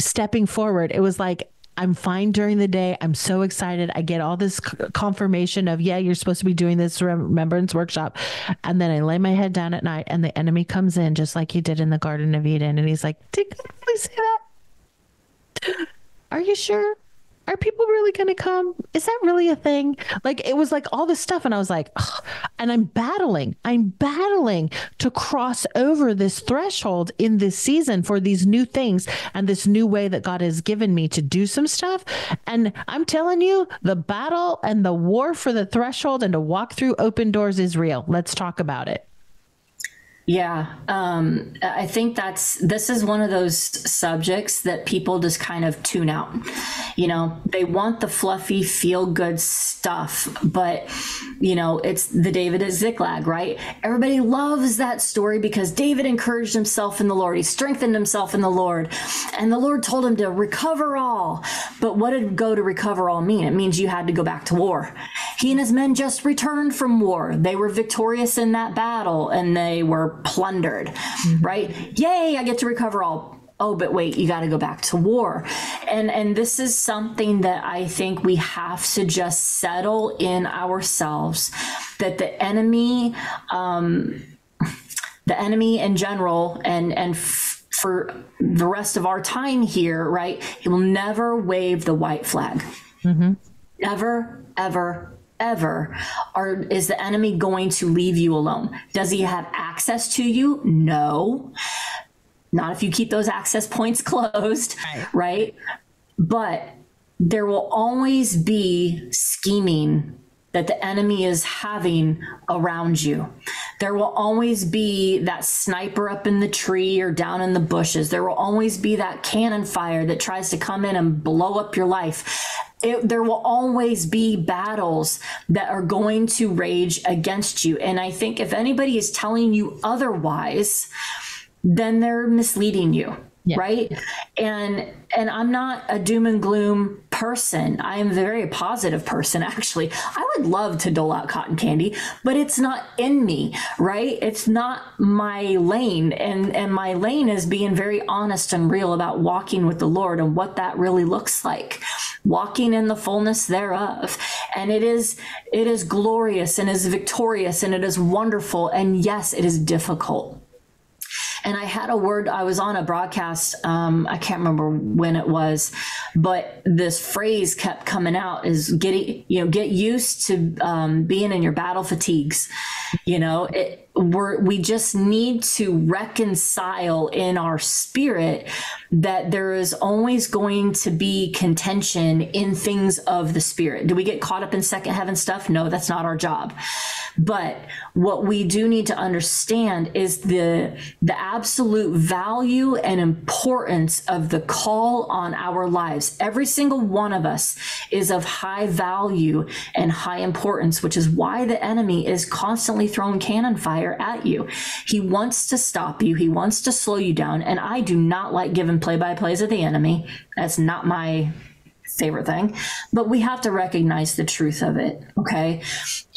stepping forward, it was like, I'm fine during the day. I'm so excited. I get all this confirmation of, yeah, you're supposed to be doing this remembrance workshop. And then I lay my head down at night and the enemy comes in just like he did in the Garden of Eden. And he's like, did God really say that? Are you sure? Are people really going to come? Is that really a thing? Like it was like all this stuff. And I was like, Ugh. and I'm battling, I'm battling to cross over this threshold in this season for these new things and this new way that God has given me to do some stuff. And I'm telling you, the battle and the war for the threshold and to walk through open doors is real. Let's talk about it. Yeah, um, I think that's this is one of those subjects that people just kind of tune out. You know, they want the fluffy, feel good stuff, but you know, it's the David at Ziklag, right? Everybody loves that story because David encouraged himself in the Lord. He strengthened himself in the Lord, and the Lord told him to recover all. But what did go to recover all mean? It means you had to go back to war. He and his men just returned from war. They were victorious in that battle, and they were plundered, mm-hmm. right? Yay, I get to recover all oh but wait you got to go back to war and and this is something that i think we have to just settle in ourselves that the enemy um the enemy in general and and f- for the rest of our time here right he will never wave the white flag mm-hmm. never ever ever are is the enemy going to leave you alone? Does he have access to you? No. Not if you keep those access points [LAUGHS] closed right, right? but there will always be scheming that the enemy is having around you. There will always be that sniper up in the tree or down in the bushes. There will always be that cannon fire that tries to come in and blow up your life. It, there will always be battles that are going to rage against you. And I think if anybody is telling you otherwise, then they're misleading you yeah. right? And and i'm not a doom and gloom person. I am a very positive person [LAUGHS] actually. I would love to dole out cotton candy but it's not in me right? It's not my lane. And and my lane is being very honest and real about walking with the lord and what that really looks like. Walking in the fullness thereof. And it is it is glorious and is victorious and it is wonderful. And yes it is difficult and I had a word, I was on a broadcast, um, I can't remember when it was, but this phrase kept coming out is getting, you know, get used to um, being in your battle fatigues. You know, it, we're, we just need to reconcile in our spirit that there is always going to be contention in things of the spirit. Do we get caught up in second heaven stuff? No, that's not our job. But what we do need to understand is the the absolute value and importance of the call on our lives. Every single one of us is of high value and high importance, which is why the enemy is constantly throwing cannon fire at you. He wants to stop you. He wants to slow you down. And I do not like giving play by plays of the enemy. That's not my favorite thing but we have to recognize the truth of it okay?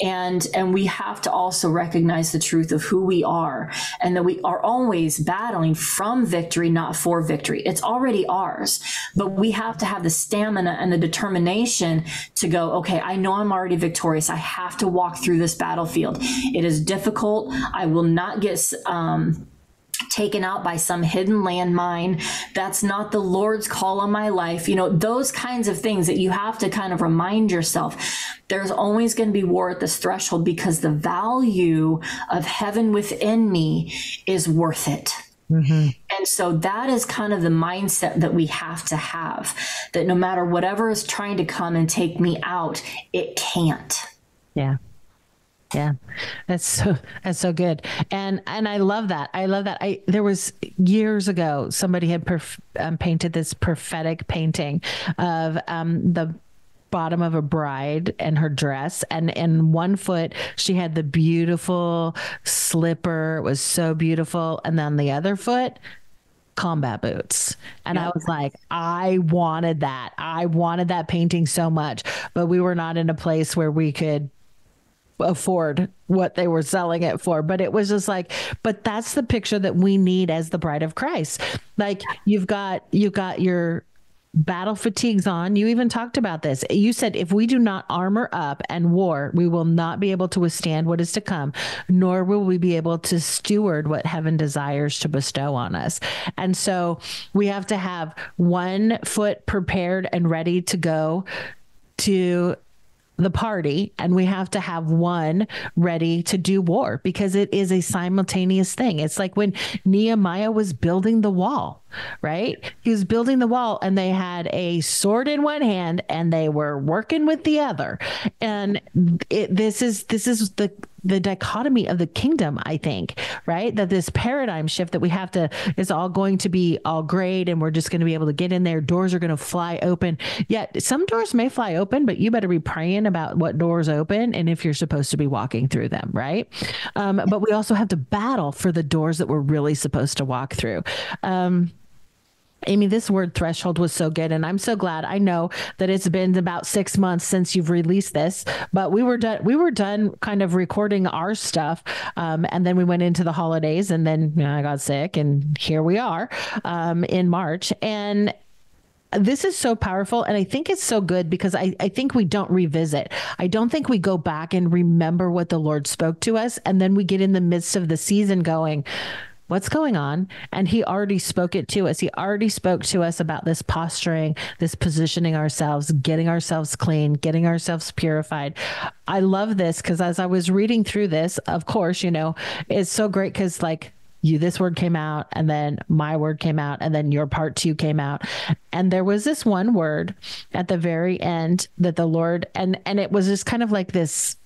And and we have to also recognize the truth of who we are and that we are always battling from victory not for victory. It's already ours but we have to have the stamina and the determination to go okay i know i'm already victorious. I have to walk through this battlefield. It is difficult. I will not get um taken out by some hidden landmine. That's not the Lord's call on my life. You know, those kinds of things that you have to kind of remind yourself. There's always going to be war at this threshold because the value of heaven within me is worth it. Mm-hmm. And so that is kind of the mindset that we have to have that no matter whatever is trying to come and take me out, it can't. Yeah. Yeah, that's so that's so good, and and I love that. I love that. I there was years ago somebody had perf- um, painted this prophetic painting of um, the bottom of a bride and her dress and in one foot she had the beautiful slipper it was so beautiful and then the other foot combat boots. And I was like, I wanted that. I wanted that painting so much, but we were not in a place where we could afford what they were selling it for but it was just like but that's the picture that we need as the bride of Christ like you've got you've got your battle fatigues on. You even talked about this. You said if we do not armor up and war, we will not be able to withstand what is to come, nor will we be able to steward what heaven desires to bestow on us. And so we have to have one foot prepared and ready to go to the party and we have to have one ready to do war because it is a simultaneous thing. It's like when Nehemiah was building the wall, right? He was building the wall and they had a sword in one hand and they were working with the other. And it, this is this is the the dichotomy of the kingdom, I think, right? That this paradigm shift that we have to is all going to be all great and we're just going to be able to get in there. Doors are going to fly open. Yet some doors may fly open, but you better be praying about what doors open and if you're supposed to be walking through them, right? Um, but we also have to battle for the doors that we're really supposed to walk through. Um, Amie, this word threshold was so good. And I'm so glad. I know that it's been about six months since you've released this, but we were done, we were done kind of recording our stuff. Um, and then we went into the holidays and then you know, I got sick and here we are um, in March. And this is so powerful and i think it's so good because I, I think we don't revisit i don't think we go back and remember what the lord spoke to us and then we get in the midst of the season going what's going on? And he already spoke it to us. He already spoke to us about this posturing this positioning ourselves getting ourselves clean getting ourselves purified. I love this because as i was reading through this of course you know it's so great because like you this word came out and then my word came out and then your part two came out. And there was this one word at the very end that the lord and and it was just kind of like this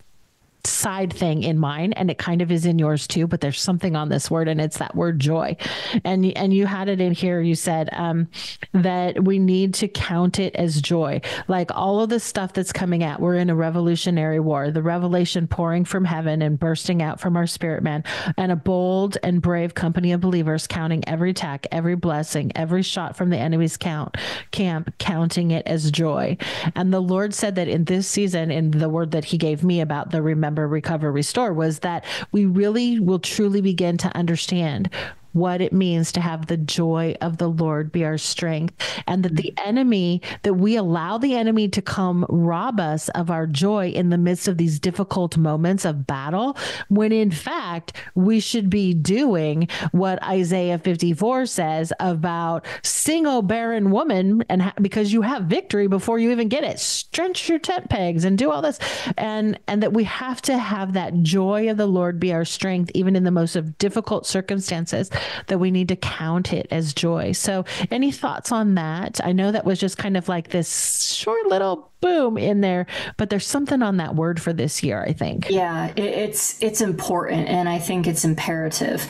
side thing in mine and it kind of is in yours too but there's something on this word and it's that word joy. And and you had it in here. You said um, that we need to count it as joy. Like all of the stuff that's coming out we're in a revolutionary war. The revelation pouring from heaven and bursting out from our spirit man and a bold and brave company of believers counting every attack every blessing every shot from the enemy's count camp counting it as joy. And the lord said that in this season in the word that he gave me about the remember remember, recover, restore was that we really will truly begin to understand what it means to have the joy of the Lord be our strength, and that the enemy, that we allow the enemy to come rob us of our joy in the midst of these difficult moments of battle, when in fact we should be doing what Isaiah 54 says about sing, O barren woman, and ha- because you have victory before you even get it, stretch your tent pegs and do all this, and and that we have to have that joy of the Lord be our strength, even in the most of difficult circumstances that we need to count it as joy. So, any thoughts on that? I know that was just kind of like this short little boom in there but there's something on that word for this year i think yeah it, it's it's important and i think it's imperative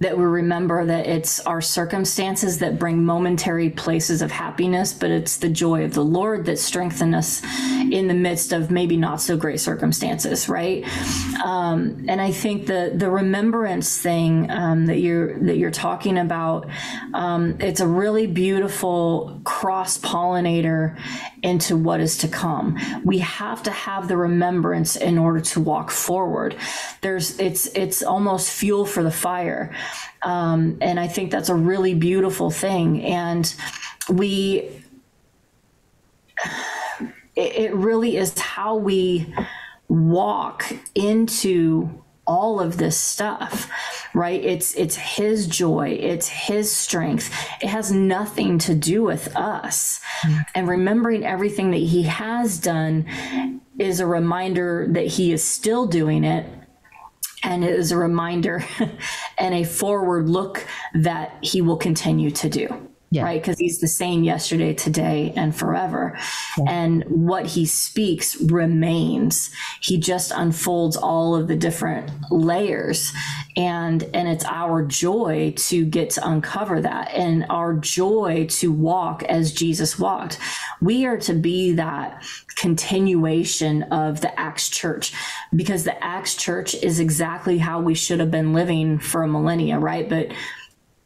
that we remember that it's our circumstances that bring momentary places of happiness but it's the joy of the lord that strengthen us in the midst of maybe not so great circumstances right um, and i think the the remembrance thing um, that you're that you're talking about um, it's a really beautiful cross pollinator into what is to come. We have to have the remembrance in order to walk forward. There's it's it's almost fuel for the fire. Um, and I think that's a really beautiful thing. And we it, it really is how we walk into all of this stuff right? It's it's his joy. It's his strength. It has nothing to do with us. And remembering everything that he has done is a reminder that he is still doing it. And it is a reminder [LAUGHS] and a forward look that he will continue to do yeah. right? Because he's the same yesterday, today, and forever. Yeah. And what he speaks remains. He just unfolds all of the different layers. And and it's our joy to get to uncover that and our joy to walk as Jesus walked. We are to be that continuation of the Acts church because the Acts church is exactly how we should have been living for a millennia, right? But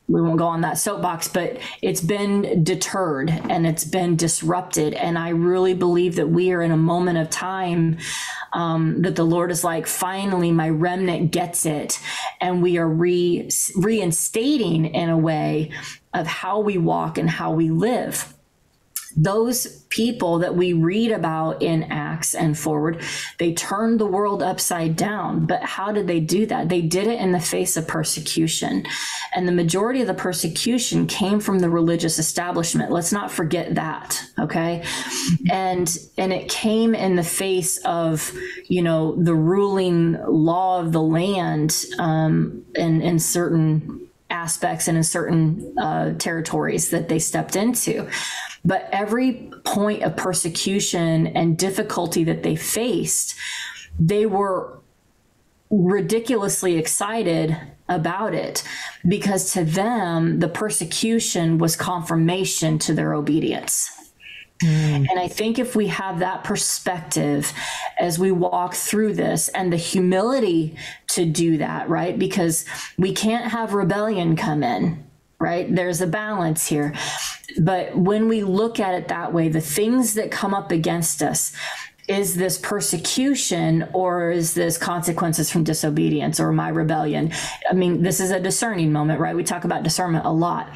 we won't go on that soapbox, but it's been deterred and it's been disrupted. And I really believe that we are in a moment of time um, that the Lord is like, finally, my remnant gets it. And we are re- reinstating in a way of how we walk and how we live those people that we read about in Acts and forward, they turned the world upside down. But how did they do that? They did it in the face of persecution. And the majority of the persecution came from the religious establishment. Let's not forget that. Okay. And, and it came in the face of, you know, the ruling law of the land um, in, in certain aspects and in certain uh, territories that they stepped into. But every point of persecution and difficulty that they faced, they were ridiculously excited about it because to them, the persecution was confirmation to their obedience. Mm. And I think if we have that perspective as we walk through this and the humility to do that, right? Because we can't have rebellion come in, right? There's a balance here. But when we look at it that way, the things that come up against us, is this persecution or is this consequences from disobedience or my rebellion? I mean, this is a discerning moment, right? We talk about discernment a lot,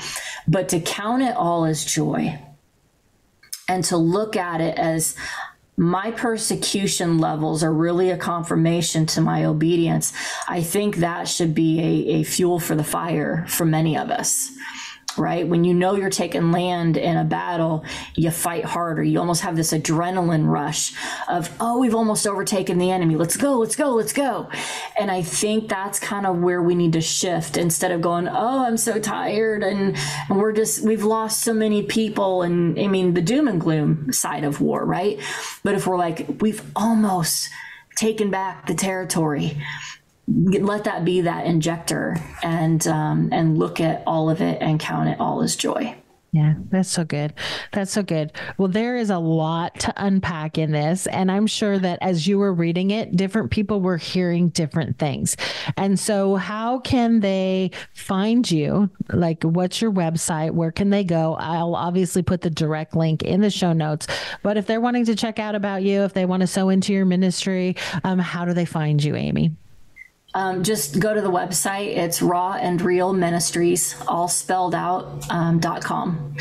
but to count it all as joy and to look at it as my persecution levels are really a confirmation to my obedience, I think that should be a, a fuel for the fire for many of us right? When you know you're taking land in a battle, you fight harder. You almost have this adrenaline rush of, oh, we've almost overtaken the enemy. Let's go, let's go, let's go. And I think that's kind of where we need to shift instead of going, oh, I'm so tired and, and we're just, we've lost so many people. And I mean, the doom and gloom side of war, right? But if we're like, we've almost taken back the territory let that be that injector and um, and look at all of it and count it all as joy. Yeah, that's so good. That's so good. Well, there is a lot to unpack in this. And I'm sure that as you were reading it, different people were hearing different things. And so, how can they find you? Like, what's your website? Where can they go? I'll obviously put the direct link in the show notes. But if they're wanting to check out about you, if they want to sew into your ministry, um, how do they find you, Amie? Um, just go to the website. It's raw and real ministries, all spelled out, um, dot com.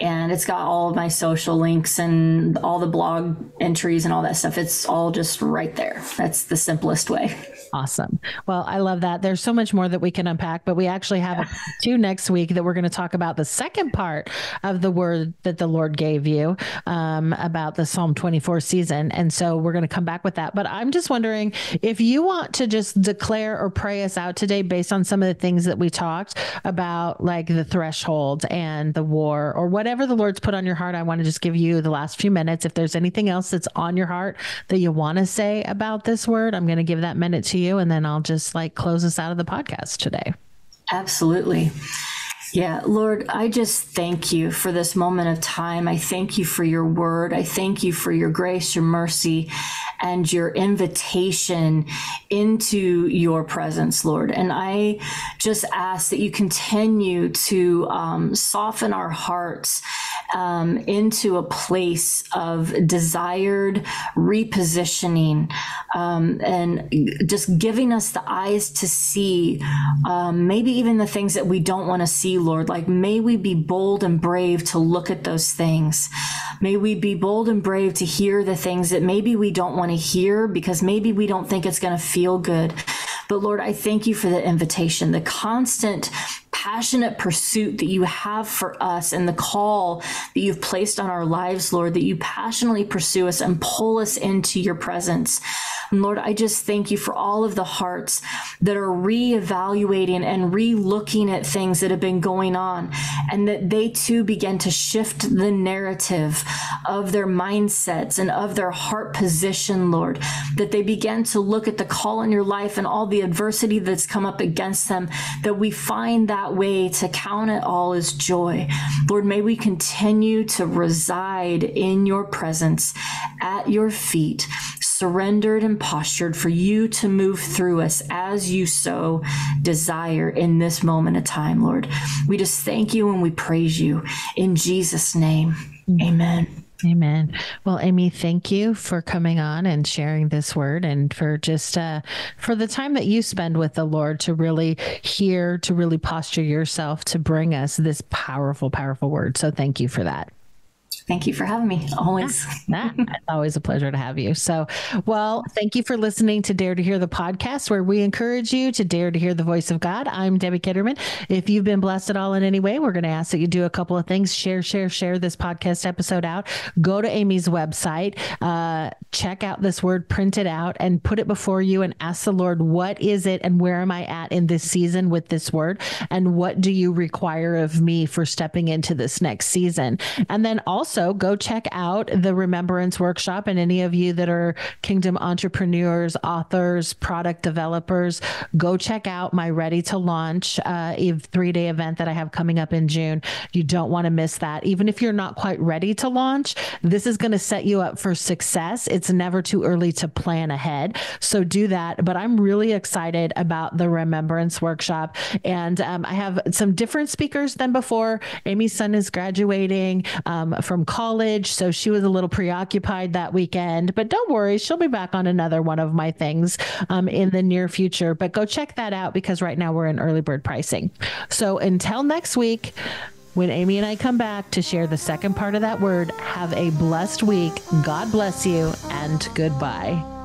And it's got all of my social links and all the blog entries and all that stuff. It's all just right there. That's the simplest way. Awesome. Well, I love that. There's so much more that we can unpack, but we actually have yeah. two next week that we're going to talk about the second part of the word that the Lord gave you um, about the Psalm 24 season. And so we're going to come back with that. But I'm just wondering if you want to just declare or pray us out today based on some of the things that we talked about, like the threshold and the war or whatever the Lord's put on your heart. I want to just give you the last few minutes. If there's anything else that's on your heart that you want to say about this word, I'm going to give that minute to you you, and then I'll just like close us out of the podcast today. Absolutely. Yeah, Lord, I just thank you for this moment of time. I thank you for your word. I thank you for your grace, your mercy, and your invitation into your presence, Lord. And I just ask that you continue to um, soften our hearts um, into a place of desired repositioning um, and just giving us the eyes to see um, maybe even the things that we don't want to see, Lord. Like, may we be bold and brave to look at those things. May we be bold and brave to hear the things that maybe we don't want to hear because maybe we don't think it's going to feel good. But Lord, I thank you for the invitation, the constant passionate pursuit that you have for us and the call that you've placed on our lives, Lord, that you passionately pursue us and pull us into your presence. And Lord, I just thank you for all of the hearts that are reevaluating and re-looking at things that have been going on and that they too begin to shift the narrative of their mindsets and of their heart position, Lord, that they begin to look at the call in your life and all the adversity that's come up against them, that we find that way to count it all as joy. Lord, may we continue to reside in your presence at your feet, surrendered and postured for you to move through us as you so desire in this moment of time, Lord. We just thank you and we praise you in Jesus' name. Amen. Amen. Well, Amie, thank you for coming on and sharing this word and for just uh, for the time that you spend with the Lord to really hear, to really posture yourself to bring us this powerful, powerful word. So thank you for that. Thank you for having me. Always. it's always a pleasure to have you. So, well, thank you for listening to Dare 2 Hear the podcast, where we encourage you to dare to hear the voice of God. I'm Debbie Kitterman. If you've been blessed at all in any way, we're going to ask that you do a couple of things share, share, share this podcast episode out. Go to Amie's website, uh, check out this word, print it out, and put it before you and ask the Lord, what is it and where am I at in this season with this word? And what do you require of me for stepping into this next season? And then also, also go check out the Remembrance Workshop. And any of you that are Kingdom entrepreneurs, authors, product developers, go check out my Ready to Launch uh, three day event that I have coming up in June. You don't want to miss that. Even if you're not quite ready to launch, this is going to set you up for success. It's never too early to plan ahead. So do that. But I'm really excited about the Remembrance Workshop. And um, I have some different speakers than before. Amie's son is graduating um, from college. So she was a little preoccupied that weekend, but don't worry, she'll be back on another one of my things um, in the near future. But go check that out because right now we're in early bird pricing. So until next week, when Amie and I come back to share the second part of that word, have a blessed week. God bless you and goodbye.